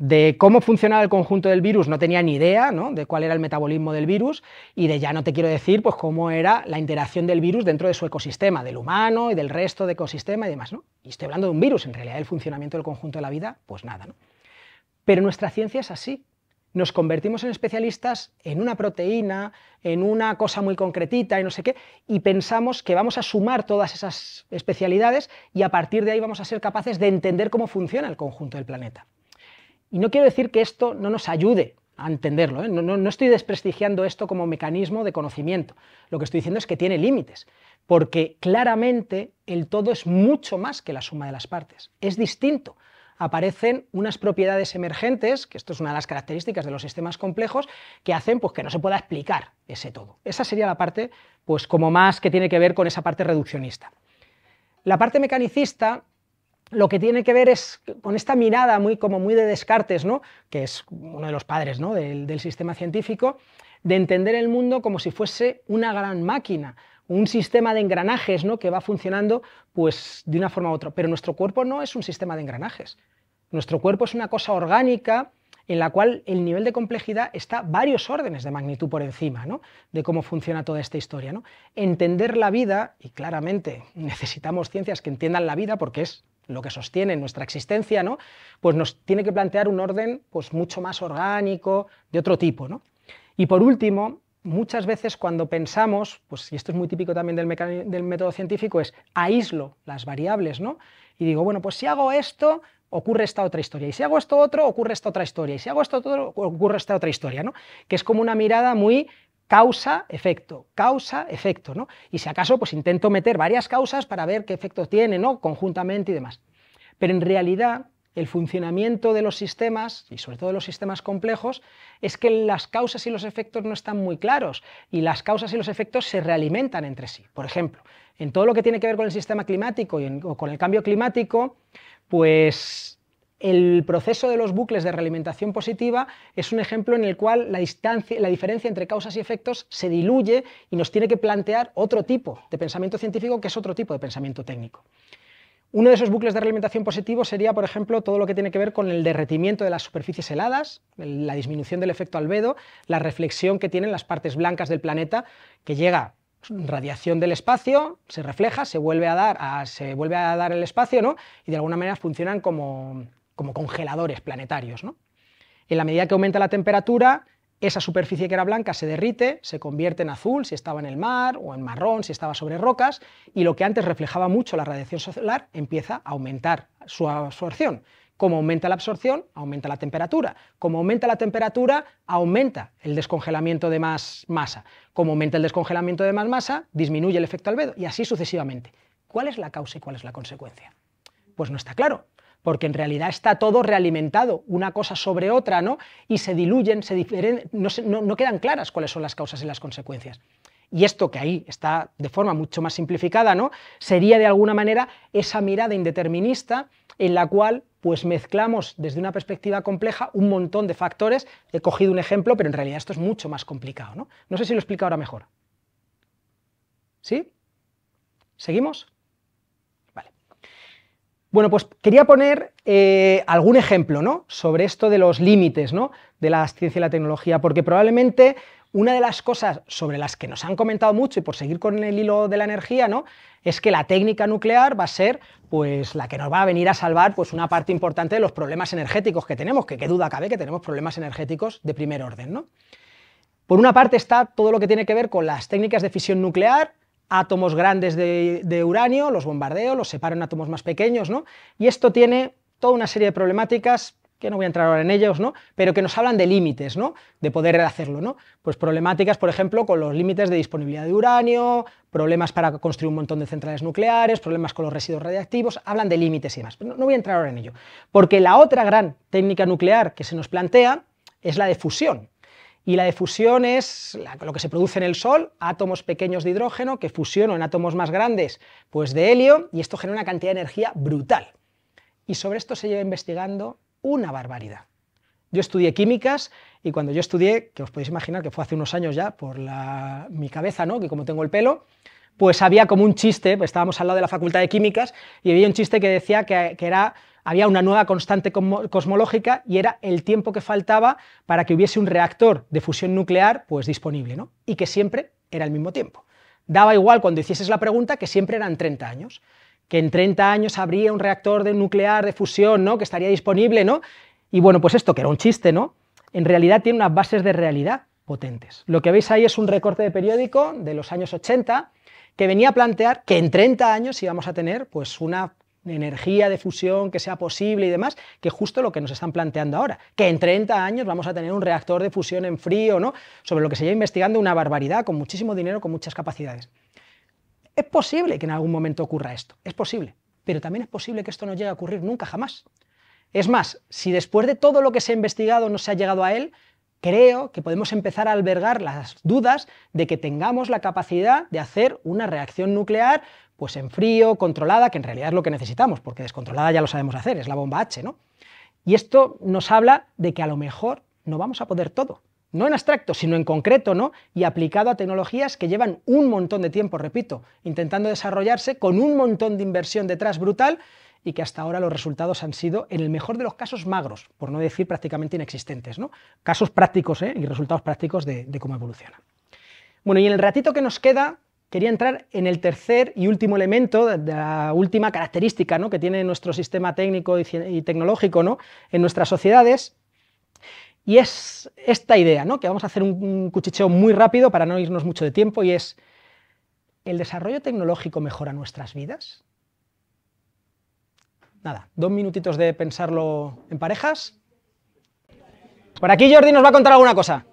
de cómo funcionaba el conjunto del virus no tenía ni idea ¿no? de cuál era el metabolismo del virus y de ya no te quiero decir pues cómo era la interacción del virus dentro de su ecosistema, del humano y del resto de ecosistema y demás. ¿no? Y estoy hablando de un virus, en realidad el funcionamiento del conjunto de la vida, pues nada. ¿no? Pero nuestra ciencia es así. Nos convertimos en especialistas en una proteína, en una cosa muy concretita y no sé qué, y pensamos que vamos a sumar todas esas especialidades y a partir de ahí vamos a ser capaces de entender cómo funciona el conjunto del planeta. Y no quiero decir que esto no nos ayude a entenderlo, ¿eh? no, no, estoy desprestigiando esto como mecanismo de conocimiento, lo que estoy diciendo es que tiene límites, porque claramente el todo es mucho más que la suma de las partes, es distinto. Aparecen unas propiedades emergentes, que esto es una de las características de los sistemas complejos, que hacen pues, que no se pueda explicar ese todo. Esa sería la parte pues, como más que tiene que ver con esa parte reduccionista. La parte mecanicista lo que tiene que ver es con esta mirada muy, como muy de Descartes, ¿no? que es uno de los padres ¿no? del, sistema científico, de entender el mundo como si fuese una gran máquina, un sistema de engranajes ¿no? que va funcionando pues, de una forma u otra. Pero nuestro cuerpo no es un sistema de engranajes. Nuestro cuerpo es una cosa orgánica en la cual el nivel de complejidad está varios órdenes de magnitud por encima ¿no? de cómo funciona toda esta historia. ¿no? Entender la vida, y claramente necesitamos ciencias que entiendan la vida porque es lo que sostiene nuestra existencia, ¿no? pues nos tiene que plantear un orden pues, mucho más orgánico, de otro tipo. ¿no? Y por último, muchas veces cuando pensamos, pues, y esto es muy típico también del, método científico, es aíslo las variables, ¿no? Y digo, bueno, pues si hago esto, ocurre esta otra historia, y si hago esto otro, ocurre esta otra historia, y si hago esto otro, ocurre esta otra historia, ¿no? Que es como una mirada muy causa-efecto, causa-efecto, ¿no? Y si acaso, pues intento meter varias causas para ver qué efectos tiene, ¿no? Conjuntamente y demás. Pero en realidad, el funcionamiento de los sistemas, y sobre todo de los sistemas complejos, es que las causas y los efectos no están muy claros, y las causas y los efectos se realimentan entre sí. Por ejemplo, en todo lo que tiene que ver con el sistema climático y o con el cambio climático, pues el proceso de los bucles de realimentación positiva es un ejemplo en el cual la, distancia, la diferencia entre causas y efectos se diluye y nos tiene que plantear otro tipo de pensamiento científico que es otro tipo de pensamiento técnico. Uno de esos bucles de realimentación positivo sería, por ejemplo, todo lo que tiene que ver con el derretimiento de las superficies heladas, la disminución del efecto albedo, la reflexión que tienen las partes blancas del planeta, que llega radiación del espacio, se refleja, se vuelve a dar, se vuelve a dar el espacio, ¿no? y de alguna manera funcionan como, como congeladores planetarios. ¿no? En la medida que aumenta la temperatura, esa superficie que era blanca se derrite, se convierte en azul si estaba en el mar, o en marrón si estaba sobre rocas, y lo que antes reflejaba mucho la radiación solar empieza a aumentar su absorción. Como aumenta la absorción, aumenta la temperatura. Como aumenta la temperatura, aumenta el descongelamiento de más masa. Como aumenta el descongelamiento de más masa, disminuye el efecto albedo, y así sucesivamente. ¿Cuál es la causa y cuál es la consecuencia? Pues no está claro porque en realidad está todo realimentado, una cosa sobre otra, ¿no? Y se diluyen, se no, no, quedan claras cuáles son las causas y las consecuencias. Y esto que ahí está de forma mucho más simplificada, ¿no? Sería de alguna manera esa mirada indeterminista en la cual pues mezclamos desde una perspectiva compleja un montón de factores. He cogido un ejemplo, pero en realidad esto es mucho más complicado, ¿no? No sé si lo explico ahora mejor. ¿Sí? ¿Seguimos? Bueno, pues quería poner eh, algún ejemplo ¿no? sobre esto de los límites ¿no? de la ciencia y la tecnología, porque probablemente una de las cosas sobre las que nos han comentado mucho, y por seguir con el hilo de la energía, ¿no? es que la técnica nuclear va a ser pues, la que nos va a venir a salvar pues, una parte importante de los problemas energéticos que tenemos, que qué duda cabe que tenemos problemas energéticos de primer orden. ¿no? Por una parte está todo lo que tiene que ver con las técnicas de fisión nuclear, átomos grandes de, uranio, los bombardeo, los separo en átomos más pequeños, ¿no? Y esto tiene toda una serie de problemáticas que no voy a entrar ahora en ellos, ¿no? pero que nos hablan de límites, ¿no? de poder hacerlo. ¿no? Pues problemáticas, por ejemplo, con los límites de disponibilidad de uranio, problemas para construir un montón de centrales nucleares, problemas con los residuos radiactivos, hablan de límites y demás. no voy a entrar ahora en ello, porque la otra gran técnica nuclear que se nos plantea es la de fusión. Y la de fusión es lo que se produce en el Sol, átomos pequeños de hidrógeno que fusionan en átomos más grandes pues de helio, y esto genera una cantidad de energía brutal. Y sobre esto se lleva investigando una barbaridad. Yo estudié químicas y cuando yo estudié, que os podéis imaginar que fue hace unos años ya por mi cabeza, ¿no? que como tengo el pelo, pues había como un chiste, pues estábamos al lado de la facultad de químicas y había un chiste que decía que era había una nueva constante cosmológica y era el tiempo que faltaba para que hubiese un reactor de fusión nuclear pues, disponible, ¿no? y que siempre era el mismo tiempo. Daba igual cuando hicieses la pregunta que siempre eran 30 años, que en 30 años habría un reactor de nuclear de fusión ¿no? que estaría disponible, ¿no? y bueno, pues esto que era un chiste, ¿no? en realidad tiene unas bases de realidad potentes. Lo que veis ahí es un recorte de periódico de los años 80 que venía a plantear que en 30 años íbamos a tener pues, una energía de fusión que sea posible y demás, que justo lo que nos están planteando ahora, que en 30 años vamos a tener un reactor de fusión en frío, ¿no? Sobre lo que se lleva investigando una barbaridad, con muchísimo dinero, con muchas capacidades. Es posible que en algún momento ocurra esto, es posible, pero también es posible que esto no llegue a ocurrir nunca jamás. Es más, si después de todo lo que se ha investigado no se ha llegado a él, creo que podemos empezar a albergar las dudas de que tengamos la capacidad de hacer una reacción nuclear pues en frío, controlada, que en realidad es lo que necesitamos, porque descontrolada ya lo sabemos hacer, es la bomba H, ¿no? Y esto nos habla de que a lo mejor no vamos a poder todo, no en abstracto, sino en concreto, ¿no? Y aplicado a tecnologías que llevan un montón de tiempo, repito, intentando desarrollarse con un montón de inversión detrás brutal y que hasta ahora los resultados han sido, en el mejor de los casos, magros, por no decir prácticamente inexistentes, ¿no? Casos prácticos ¿eh? y resultados prácticos de, de cómo evoluciona. Bueno, y en el ratito que nos queda, quería entrar en el tercer y último elemento, de la última característica ¿no? que tiene nuestro sistema técnico y, tecnológico ¿no? en nuestras sociedades, y es esta idea, ¿no? que vamos a hacer un, cuchicheo muy rápido para no irnos mucho de tiempo, y es, ¿el desarrollo tecnológico mejora nuestras vidas? Nada, dos minutitos de pensarlo en parejas. Por aquí Jordi nos va a contar alguna cosa.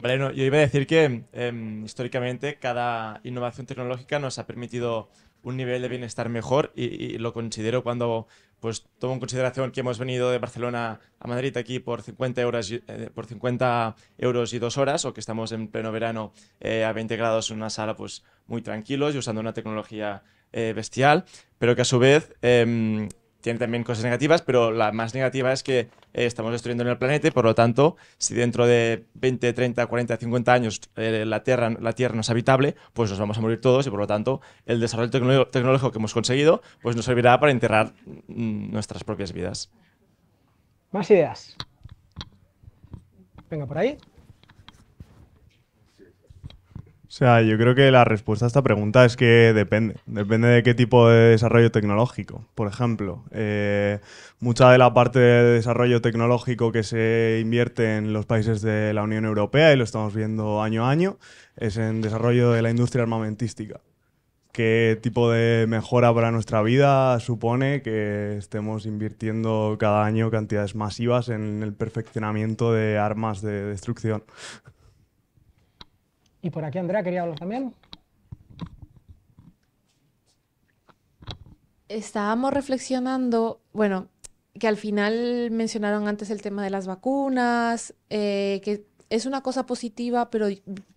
Vale, yo iba a decir que em, históricamente cada innovación tecnológica nos ha permitido un nivel de bienestar mejor y, lo considero cuando pues tomo en consideración que hemos venido de Barcelona a Madrid aquí por 50 euros, eh, por 50 euros y dos horas o que estamos en pleno verano eh, a 20 grados en una sala pues muy tranquilos y usando una tecnología eh, bestial, pero que a su vez em, tiene también cosas negativas, pero la más negativa es que estamos destruyendo el planeta y por lo tanto, si dentro de 20, 30, 40, 50 años eh, la, tierra, la Tierra no es habitable, pues nos vamos a morir todos y por lo tanto el desarrollo tecnológico que hemos conseguido pues nos servirá para enterrar mm, nuestras propias vidas. Más ideas. Venga, por ahí. O sea, yo creo que la respuesta a esta pregunta es que depende. Depende de qué tipo de desarrollo tecnológico. Por ejemplo, eh, mucha de la parte de desarrollo tecnológico que se invierte en los países de la Unión Europea, y lo estamos viendo año a año, es en desarrollo de la industria armamentística. ¿Qué tipo de mejora para nuestra vida supone que estemos invirtiendo cada año cantidades masivas en el perfeccionamiento de armas de destrucción? Y por aquí Andrea quería hablar también. Estábamos reflexionando, bueno, que al final mencionaron antes el tema de las vacunas, eh, que es una cosa positiva, pero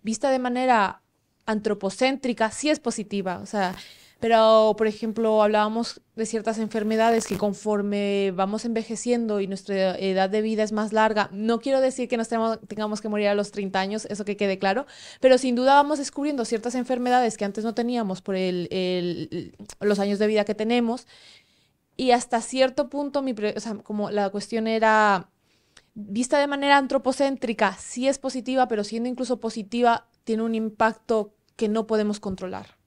vista de manera antropocéntrica, sí es positiva. O sea, pero, por ejemplo, hablábamos de ciertas enfermedades que conforme vamos envejeciendo y nuestra edad de vida es más larga, no quiero decir que nos tengamos, que morir a los 30 años, eso que quede claro, pero sin duda vamos descubriendo ciertas enfermedades que antes no teníamos por el, los años de vida que tenemos. Y hasta cierto punto, mi o sea, como la cuestión era, vista de manera antropocéntrica, sí es positiva, pero siendo incluso positiva, tiene un impacto que no podemos controlar.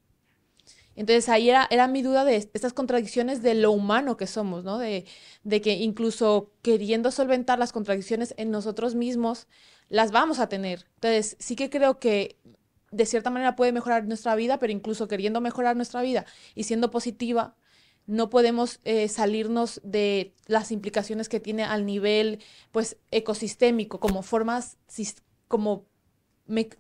Entonces ahí era, era mi duda de estas contradicciones de lo humano que somos, ¿no? De, de, que incluso queriendo solventar las contradicciones en nosotros mismos, las vamos a tener. Entonces sí que creo que de cierta manera puede mejorar nuestra vida, pero incluso queriendo mejorar nuestra vida y siendo positiva, no podemos eh, salirnos de las implicaciones que tiene al nivel pues ecosistémico, como formas, como,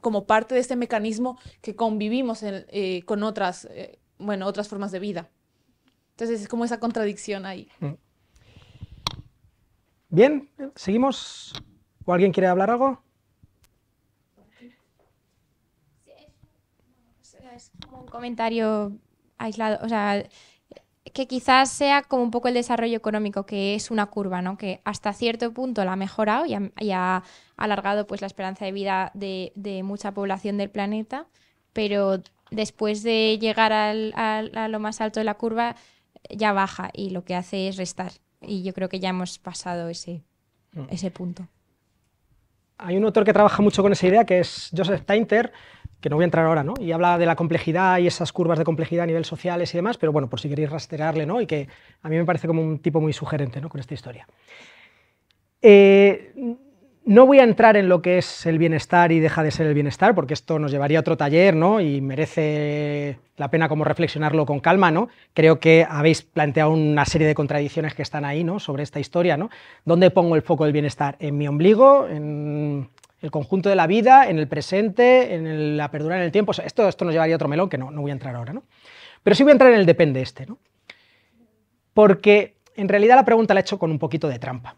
como parte de este mecanismo que convivimos eh, con otras eh, bueno, otras formas de vida. Entonces es como esa contradicción ahí. Mm. Bien, seguimos. ¿O alguien quiere hablar algo? Es como un comentario aislado, o sea, que quizás sea como un poco el desarrollo económico, que es una curva, ¿no? Que hasta cierto punto la ha mejorado y ha, alargado pues la esperanza de vida de, de mucha población del planeta, pero después de llegar al, a lo más alto de la curva, ya baja y lo que hace es restar. Y yo creo que ya hemos pasado ese, mm. ese punto. Hay un autor que trabaja mucho con esa idea, que es Joseph Tainter, que no voy a entrar ahora, ¿no? Y habla de la complejidad y esas curvas de complejidad a nivel sociales y demás, pero bueno, por si queréis rastrearle, ¿no? Y que a mí me parece como un tipo muy sugerente, ¿no? Con esta historia. Eh, no voy a entrar en lo que es el bienestar y deja de ser el bienestar, porque esto nos llevaría a otro taller, ¿no? Y merece la pena como reflexionarlo con calma, ¿no? Creo que habéis planteado una serie de contradicciones que están ahí, ¿no? Sobre esta historia, ¿no? ¿Dónde pongo el foco del bienestar? ¿En mi ombligo? ¿En el conjunto de la vida? ¿En el presente? ¿En la perdura en el tiempo? esto, esto nos llevaría a otro melón que no, no voy a entrar ahora, ¿no? Pero sí voy a entrar en el depende este, ¿no? Porque en realidad la pregunta la he hecho con un poquito de trampa.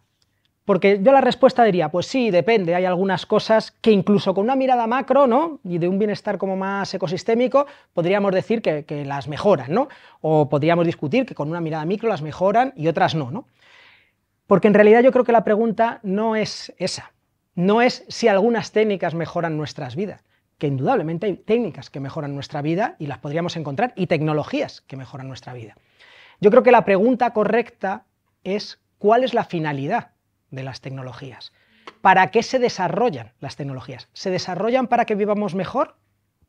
Porque yo la respuesta diría, pues sí, depende, hay algunas cosas que incluso con una mirada macro, ¿no? Y de un bienestar como más ecosistémico, podríamos decir que, las mejoran, ¿no? O podríamos discutir que con una mirada micro las mejoran y otras no, ¿no? Porque en realidad yo creo que la pregunta no es esa, no es si algunas técnicas mejoran nuestras vidas, que indudablemente hay técnicas que mejoran nuestra vida y las podríamos encontrar, y tecnologías que mejoran nuestra vida. Yo creo que la pregunta correcta es cuál es la finalidad de las tecnologías. ¿Para qué se desarrollan las tecnologías? ¿Se desarrollan para que vivamos mejor?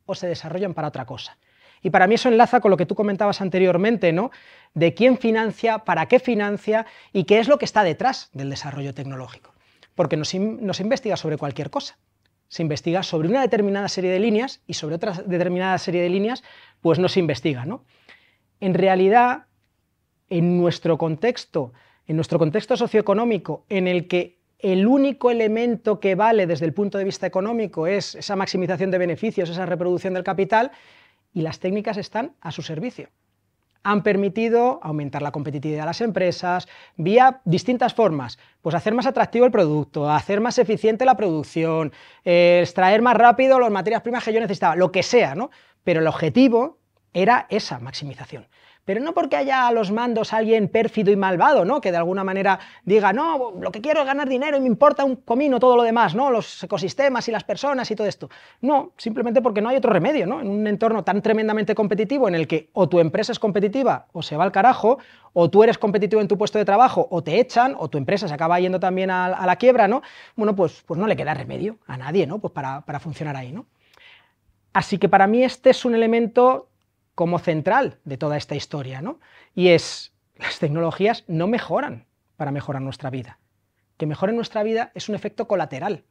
o se desarrollan para otra cosa. Y para mí eso enlaza con lo que tú comentabas anteriormente, ¿no? De quién financia, para qué financia y qué es lo que está detrás del desarrollo tecnológico. Porque no se, investiga sobre cualquier cosa. Se investiga sobre una determinada serie de líneas y sobre otra determinada serie de líneas, pues no se investiga, ¿no? En realidad, en nuestro contexto, en nuestro contexto socioeconómico, en el que el único elemento que vale desde el punto de vista económico es esa maximización de beneficios, esa reproducción del capital, y las técnicas están a su servicio. Han permitido aumentar la competitividad de las empresas vía distintas formas, pues hacer más atractivo el producto, hacer más eficiente la producción, eh, extraer más rápido las materias primas que yo necesitaba, lo que sea, ¿no? Pero el objetivo era esa maximización pero no porque haya a los mandos alguien pérfido y malvado, ¿no? Que de alguna manera diga, no, lo que quiero es ganar dinero y me importa un comino todo lo demás, ¿no? Los ecosistemas y las personas y todo esto. No, simplemente porque no hay otro remedio, ¿no? En un entorno tan tremendamente competitivo en el que o tu empresa es competitiva o se va al carajo, o tú eres competitivo en tu puesto de trabajo o te echan, o tu empresa se acaba yendo también a, la quiebra, ¿no? Bueno, pues, pues no le queda remedio a nadie, ¿no? Pues para, para funcionar ahí, ¿no? Así que para mí este es un elemento como central de toda esta historia, ¿no? Y es, las tecnologías no mejoran para mejorar nuestra vida. Que mejoren nuestra vida es un efecto colateral,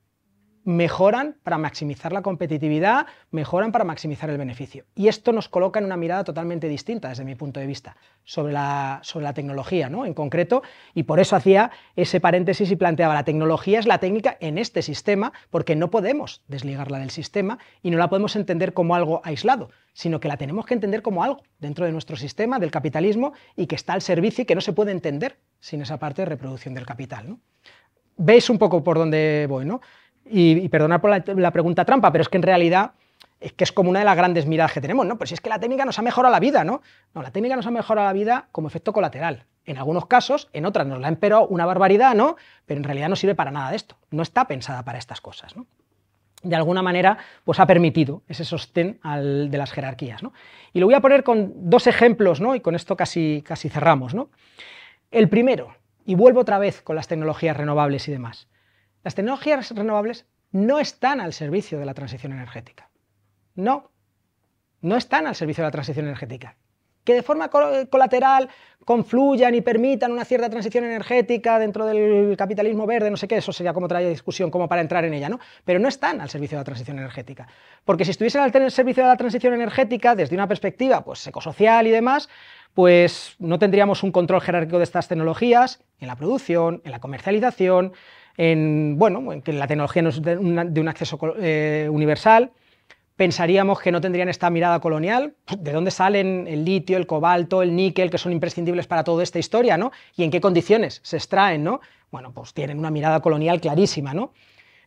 mejoran para maximizar la competitividad, mejoran para maximizar el beneficio. Y esto nos coloca en una mirada totalmente distinta desde mi punto de vista sobre la, sobre la tecnología ¿no? en concreto, y por eso hacía ese paréntesis y planteaba la tecnología es la técnica en este sistema, porque no podemos desligarla del sistema y no la podemos entender como algo aislado, sino que la tenemos que entender como algo dentro de nuestro sistema, del capitalismo, y que está al servicio y que no se puede entender sin esa parte de reproducción del capital. Veis un poco por dónde voy, ¿no? Y, perdonad por la, pregunta trampa, pero es que en realidad es que es como una de las grandes miradas que tenemos, ¿no? Pues si es que la técnica nos ha mejorado la vida, ¿no? No, la técnica nos ha mejorado la vida como efecto colateral. En algunos casos, en otras nos la ha empeorado una barbaridad, ¿no? Pero en realidad no sirve para nada de esto. No está pensada para estas cosas, ¿no? De alguna manera, pues ha permitido ese sostén de las jerarquías, ¿no? Y lo voy a poner con dos ejemplos, ¿no? Y con esto casi, casi cerramos, ¿no? El primero, y vuelvo otra vez con las tecnologías renovables y demás. Las tecnologías renovables no están al servicio de la transición energética. No, no están al servicio de la transición energética. Que de forma colateral confluyan y permitan una cierta transición energética dentro del capitalismo verde, no sé qué, eso sería como otra discusión, como para entrar en ella, ¿no? Pero no están al servicio de la transición energética. Porque si estuviesen al servicio de la transición energética, desde una perspectiva pues, ecosocial y demás, pues no tendríamos un control jerárquico de estas tecnologías en la producción, en la comercialización, en, bueno, en que la tecnología no es de, un acceso eh, universal, pensaríamos que no tendrían esta mirada colonial, ¿de dónde salen el litio, el cobalto, el níquel, que son imprescindibles para toda esta historia, ¿no? Y en qué condiciones se extraen, ¿no? Bueno, pues tienen una mirada colonial clarísima, ¿no?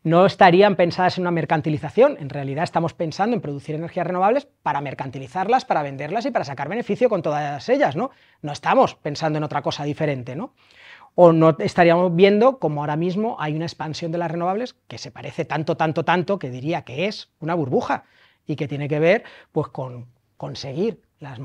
No estarían pensadas en una mercantilización, en realidad estamos pensando en producir energías renovables para mercantilizarlas, para venderlas y para sacar beneficio con todas ellas, ¿no? No estamos pensando en otra cosa diferente, ¿no? O no estaríamos viendo como ahora mismo hay una expansión de las renovables que se parece tanto, tanto, tanto que diría que es una burbuja y que tiene que ver pues, con conseguir los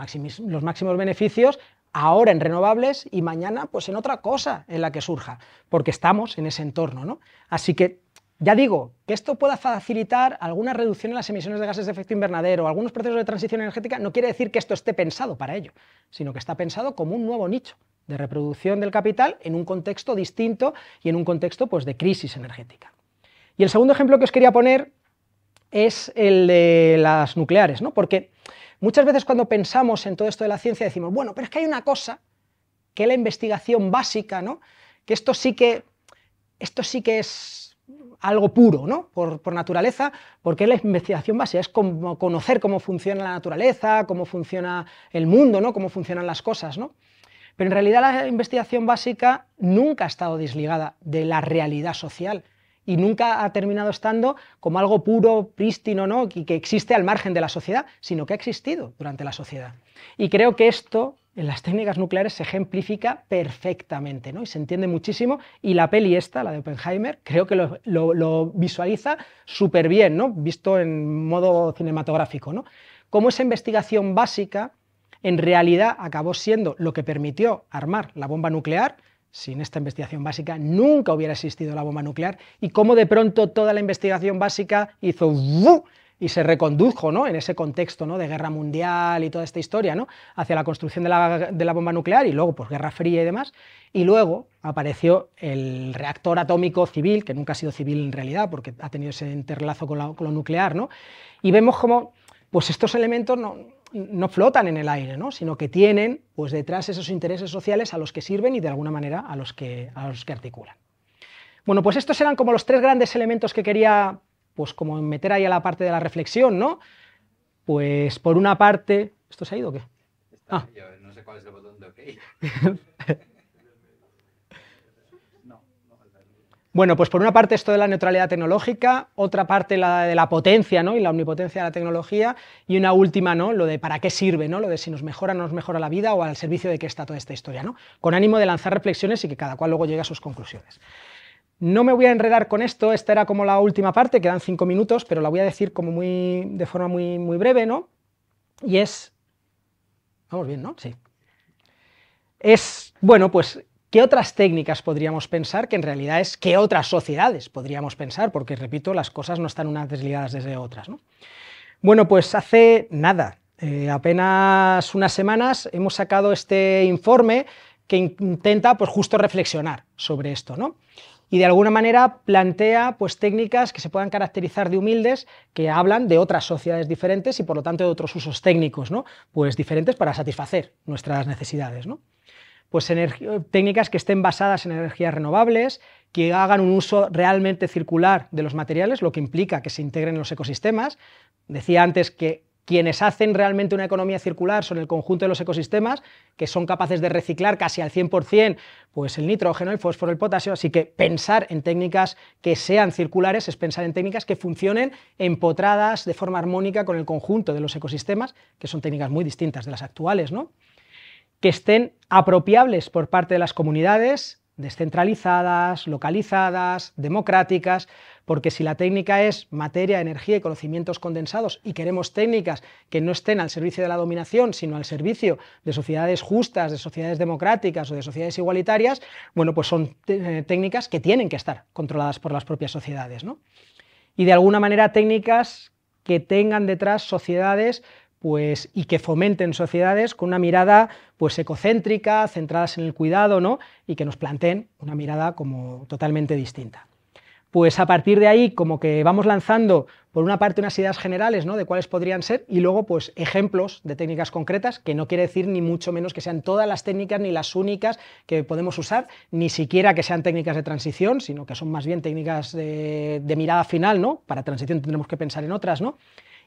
máximos beneficios ahora en renovables y mañana pues en otra cosa en la que surja, porque estamos en ese entorno. ¿no? Así que ya digo, que esto pueda facilitar alguna reducción en las emisiones de gases de efecto invernadero, algunos procesos de transición energética, no quiere decir que esto esté pensado para ello, sino que está pensado como un nuevo nicho de reproducción del capital en un contexto distinto y en un contexto pues, de crisis energética. Y el segundo ejemplo que os quería poner es el de las nucleares, ¿no? porque muchas veces cuando pensamos en todo esto de la ciencia decimos, bueno, pero es que hay una cosa, que es la investigación básica, ¿no? que esto sí que, esto sí que es algo puro, ¿no? Por, por, naturaleza, porque la investigación básica es como conocer cómo funciona la naturaleza, cómo funciona el mundo, ¿no? Cómo funcionan las cosas, ¿no? Pero en realidad la investigación básica nunca ha estado desligada de la realidad social y nunca ha terminado estando como algo puro, prístino, ¿no? y que existe al margen de la sociedad, sino que ha existido durante la sociedad. Y creo que esto en las técnicas nucleares se ejemplifica perfectamente, ¿no? Y se entiende muchísimo, y la peli esta, la de Oppenheimer, creo que lo, visualiza súper bien, ¿no? Visto en modo cinematográfico, ¿no? Cómo esa investigación básica en realidad acabó siendo lo que permitió armar la bomba nuclear, sin esta investigación básica nunca hubiera existido la bomba nuclear, y cómo de pronto toda la investigación básica hizo y se recondujo ¿no? en ese contexto ¿no? de guerra mundial y toda esta historia ¿no? hacia la construcción de la, de la, bomba nuclear y luego pues guerra fría y demás. Y luego apareció el reactor atómico civil, que nunca ha sido civil en realidad porque ha tenido ese interlazo con, con lo nuclear. ¿no? Y vemos como pues estos elementos no, no flotan en el aire, ¿no? sino que tienen pues, detrás esos intereses sociales a los que sirven y de alguna manera a los que, a los que articulan. Bueno, pues estos eran como los tres grandes elementos que quería pues como meter ahí a la parte de la reflexión, ¿no? Pues por una parte... ¿Esto se ha ido o qué? Ah. Yo no sé cuál es el botón de OK. (laughs) Bueno, pues por una parte esto de la neutralidad tecnológica, otra parte la de la potencia ¿no? y la omnipotencia de la tecnología, y una última, ¿no? lo de para qué sirve, ¿no? lo de si nos mejora o no nos mejora la vida o al servicio de qué está toda esta historia, ¿no? con ánimo de lanzar reflexiones y que cada cual luego llegue a sus conclusiones. No me voy a enredar con esto, esta era como la última parte, quedan cinco minutos, pero la voy a decir como muy, de forma muy, muy breve, ¿no? Y es... Vamos bien, ¿no? Sí. Es, bueno, pues ¿Qué otras técnicas podríamos pensar? Que en realidad es qué otras sociedades podríamos pensar, porque repito, las cosas no están unas desligadas desde otras. ¿no? Bueno, pues hace nada, eh, apenas unas semanas, hemos sacado este informe que intenta pues, justo reflexionar sobre esto. ¿no? y de alguna manera plantea pues, técnicas que se puedan caracterizar de humildes, que hablan de otras sociedades diferentes y por lo tanto de otros usos técnicos, ¿no? pues diferentes para satisfacer nuestras necesidades. ¿no? Pues técnicas que estén basadas en energías renovables, que hagan un uso realmente circular de los materiales, lo que implica que se integren en los ecosistemas. Decía antes que quienes hacen realmente una economía circular son el conjunto de los ecosistemas, que son capaces de reciclar casi al 100% pues el nitrógeno, el fósforo, el potasio, así que pensar en técnicas que sean circulares es pensar en técnicas que funcionen empotradas de forma armónica con el conjunto de los ecosistemas, que son técnicas muy distintas de las actuales, ¿no? Que estén apropiables por parte de las comunidades, descentralizadas, localizadas, democráticas, porque si la técnica es materia, energía y conocimientos condensados y queremos técnicas que no estén al servicio de la dominación, sino al servicio de sociedades justas, de sociedades democráticas o de sociedades igualitarias, bueno, pues son eh, técnicas que tienen que estar controladas por las propias sociedades. ¿no? Y de alguna manera técnicas que tengan detrás sociedades pues, y que fomenten sociedades con una mirada pues, ecocéntrica, centradas en el cuidado, ¿no? y que nos planteen una mirada como totalmente distinta. Pues a partir de ahí, como que vamos lanzando, por una parte, unas ideas generales ¿no? de cuáles podrían ser, y luego pues, ejemplos de técnicas concretas, que no quiere decir ni mucho menos que sean todas las técnicas ni las únicas que podemos usar, ni siquiera que sean técnicas de transición, sino que son más bien técnicas de, de mirada final, ¿no? Para transición tendremos que pensar en otras, ¿no?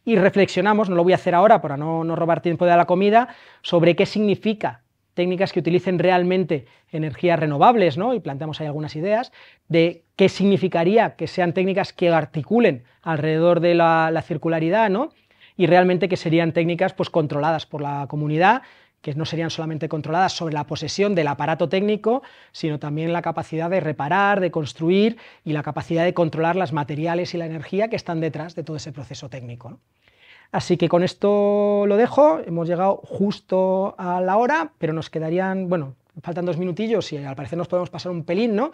Y reflexionamos, no lo voy a hacer ahora para no, robar tiempo de la comida, sobre qué significa técnicas que utilicen realmente energías renovables, ¿no? y planteamos ahí algunas ideas, de qué significaría que sean técnicas que articulen alrededor de la, circularidad, ¿no? y realmente que serían técnicas pues, controladas por la comunidad, que no serían solamente controladas sobre la posesión del aparato técnico, sino también la capacidad de reparar, de construir y la capacidad de controlar las materiales y la energía que están detrás de todo ese proceso técnico. Así que con esto lo dejo, hemos llegado justo a la hora, pero nos quedarían, bueno, faltan dos minutillos y al parecer nos podemos pasar un pelín, ¿no?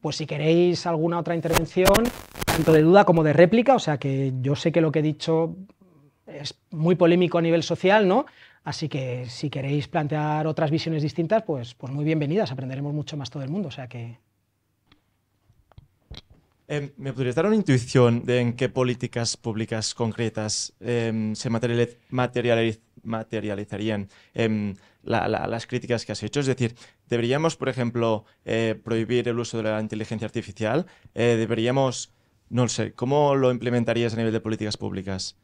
Pues si queréis alguna otra intervención, tanto de duda como de réplica, o sea que yo sé que lo que he dicho es muy polémico a nivel social, ¿no? Así que si queréis plantear otras visiones distintas, pues, pues muy bienvenidas, aprenderemos mucho más todo el mundo, o sea que... Em, ¿Me podrías dar una intuición de en qué políticas públicas concretas em, se materializarían em, las críticas que has hecho? Es decir, ¿deberíamos, por ejemplo, eh, prohibir el uso de la inteligencia artificial? Eh, ¿Deberíamos, no sé, cómo lo implementarías a nivel de políticas públicas?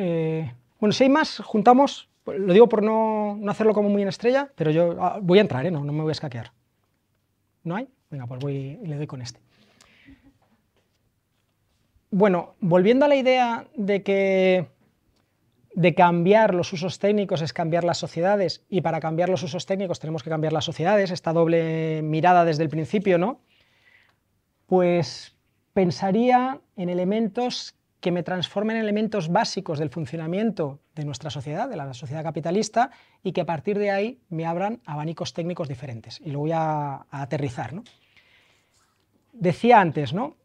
Eh, bueno, si hay más, juntamos, lo digo por no, hacerlo como muy en estrella, pero yo ah, voy a entrar, no, no me voy a escaquear. ¿No hay? Venga, pues voy le doy con este. Bueno, volviendo a la idea de que de cambiar los usos técnicos es cambiar las sociedades y para cambiar los usos técnicos tenemos que cambiar las sociedades, esta doble mirada desde el principio, ¿no? Pues pensaría en elementos que me transformen en elementos básicos del funcionamiento de nuestra sociedad, de la sociedad capitalista, y que a partir de ahí me abran abanicos técnicos diferentes. Y lo voy a, aterrizar. ¿no? Decía antes, ¿no?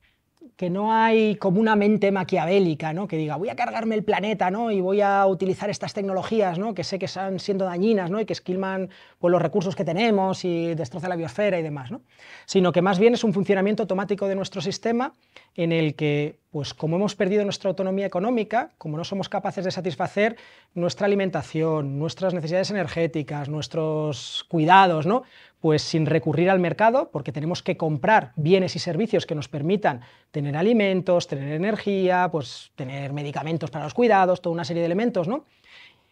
que no hay como una mente maquiavélica, ¿no? que diga, voy a cargarme el planeta ¿no? y voy a utilizar estas tecnologías ¿no? que sé que están siendo dañinas ¿no? y que esquilman pues, los recursos que tenemos y destrozan la biosfera y demás, ¿no? sino que más bien es un funcionamiento automático de nuestro sistema en el que, pues como hemos perdido nuestra autonomía económica, como no somos capaces de satisfacer nuestra alimentación, nuestras necesidades energéticas, nuestros cuidados, ¿no? pues sin recurrir al mercado, porque tenemos que comprar bienes y servicios que nos permitan tener alimentos, tener energía, pues tener medicamentos para los cuidados, toda una serie de elementos, ¿no?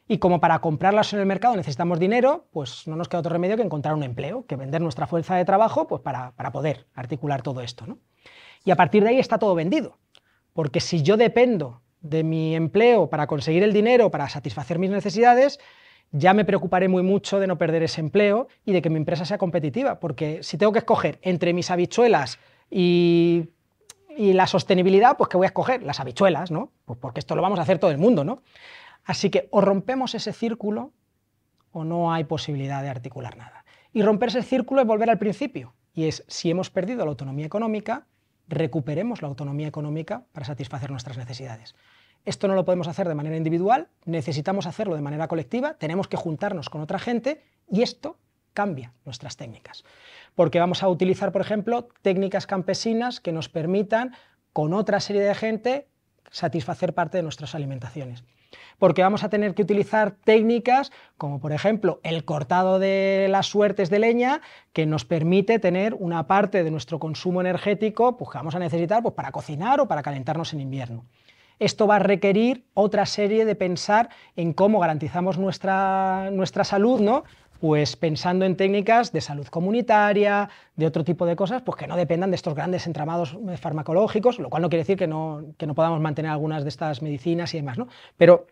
Y como para comprarlas en el mercado necesitamos dinero, pues no nos queda otro remedio que encontrar un empleo, que vender nuestra fuerza de trabajo pues para, para poder articular todo esto, ¿no? Y a partir de ahí está todo vendido, porque si yo dependo de mi empleo para conseguir el dinero, para satisfacer mis necesidades, ya me preocuparé muy mucho de no perder ese empleo y de que mi empresa sea competitiva, porque si tengo que escoger entre mis habichuelas y, la sostenibilidad, pues ¿qué voy a escoger? Las habichuelas, ¿no? Pues porque esto lo vamos a hacer todo el mundo, ¿no? Así que o rompemos ese círculo o no hay posibilidad de articular nada. Y romper ese círculo es volver al principio, y es si hemos perdido la autonomía económica, recuperemos la autonomía económica para satisfacer nuestras necesidades. Esto no lo podemos hacer de manera individual, necesitamos hacerlo de manera colectiva, tenemos que juntarnos con otra gente y esto cambia nuestras técnicas. Porque vamos a utilizar, por ejemplo, técnicas campesinas que nos permitan, con otra serie de gente, satisfacer parte de nuestras alimentaciones. Porque vamos a tener que utilizar técnicas como, por ejemplo, el cortado de las suertes de leña, que nos permite tener una parte de nuestro consumo energético pues, que vamos a necesitar pues, para cocinar o para calentarnos en invierno. Esto va a requerir otra serie de pensar en cómo garantizamos nuestra, nuestra salud, ¿no? pues pensando en técnicas de salud comunitaria, de otro tipo de cosas, pues que no dependan de estos grandes entramados farmacológicos, lo cual no quiere decir que no, que no podamos mantener algunas de estas medicinas y demás, ¿no? pero,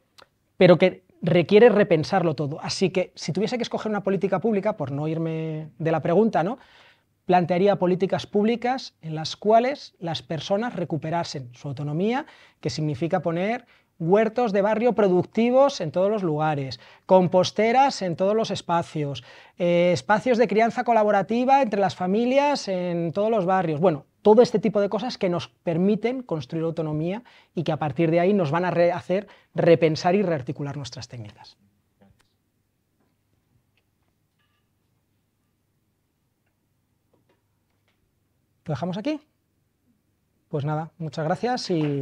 pero que requiere repensarlo todo. Así que si tuviese que escoger una política pública, por no irme de la pregunta, ¿no? plantearía políticas públicas en las cuales las personas recuperasen su autonomía, que significa poner huertos de barrio productivos en todos los lugares, composteras en todos los espacios, eh, espacios de crianza colaborativa entre las familias en todos los barrios. Bueno, todo este tipo de cosas que nos permiten construir autonomía y que a partir de ahí nos van a hacer repensar y rearticular nuestras técnicas. ¿Lo dejamos aquí? Pues nada, muchas gracias y...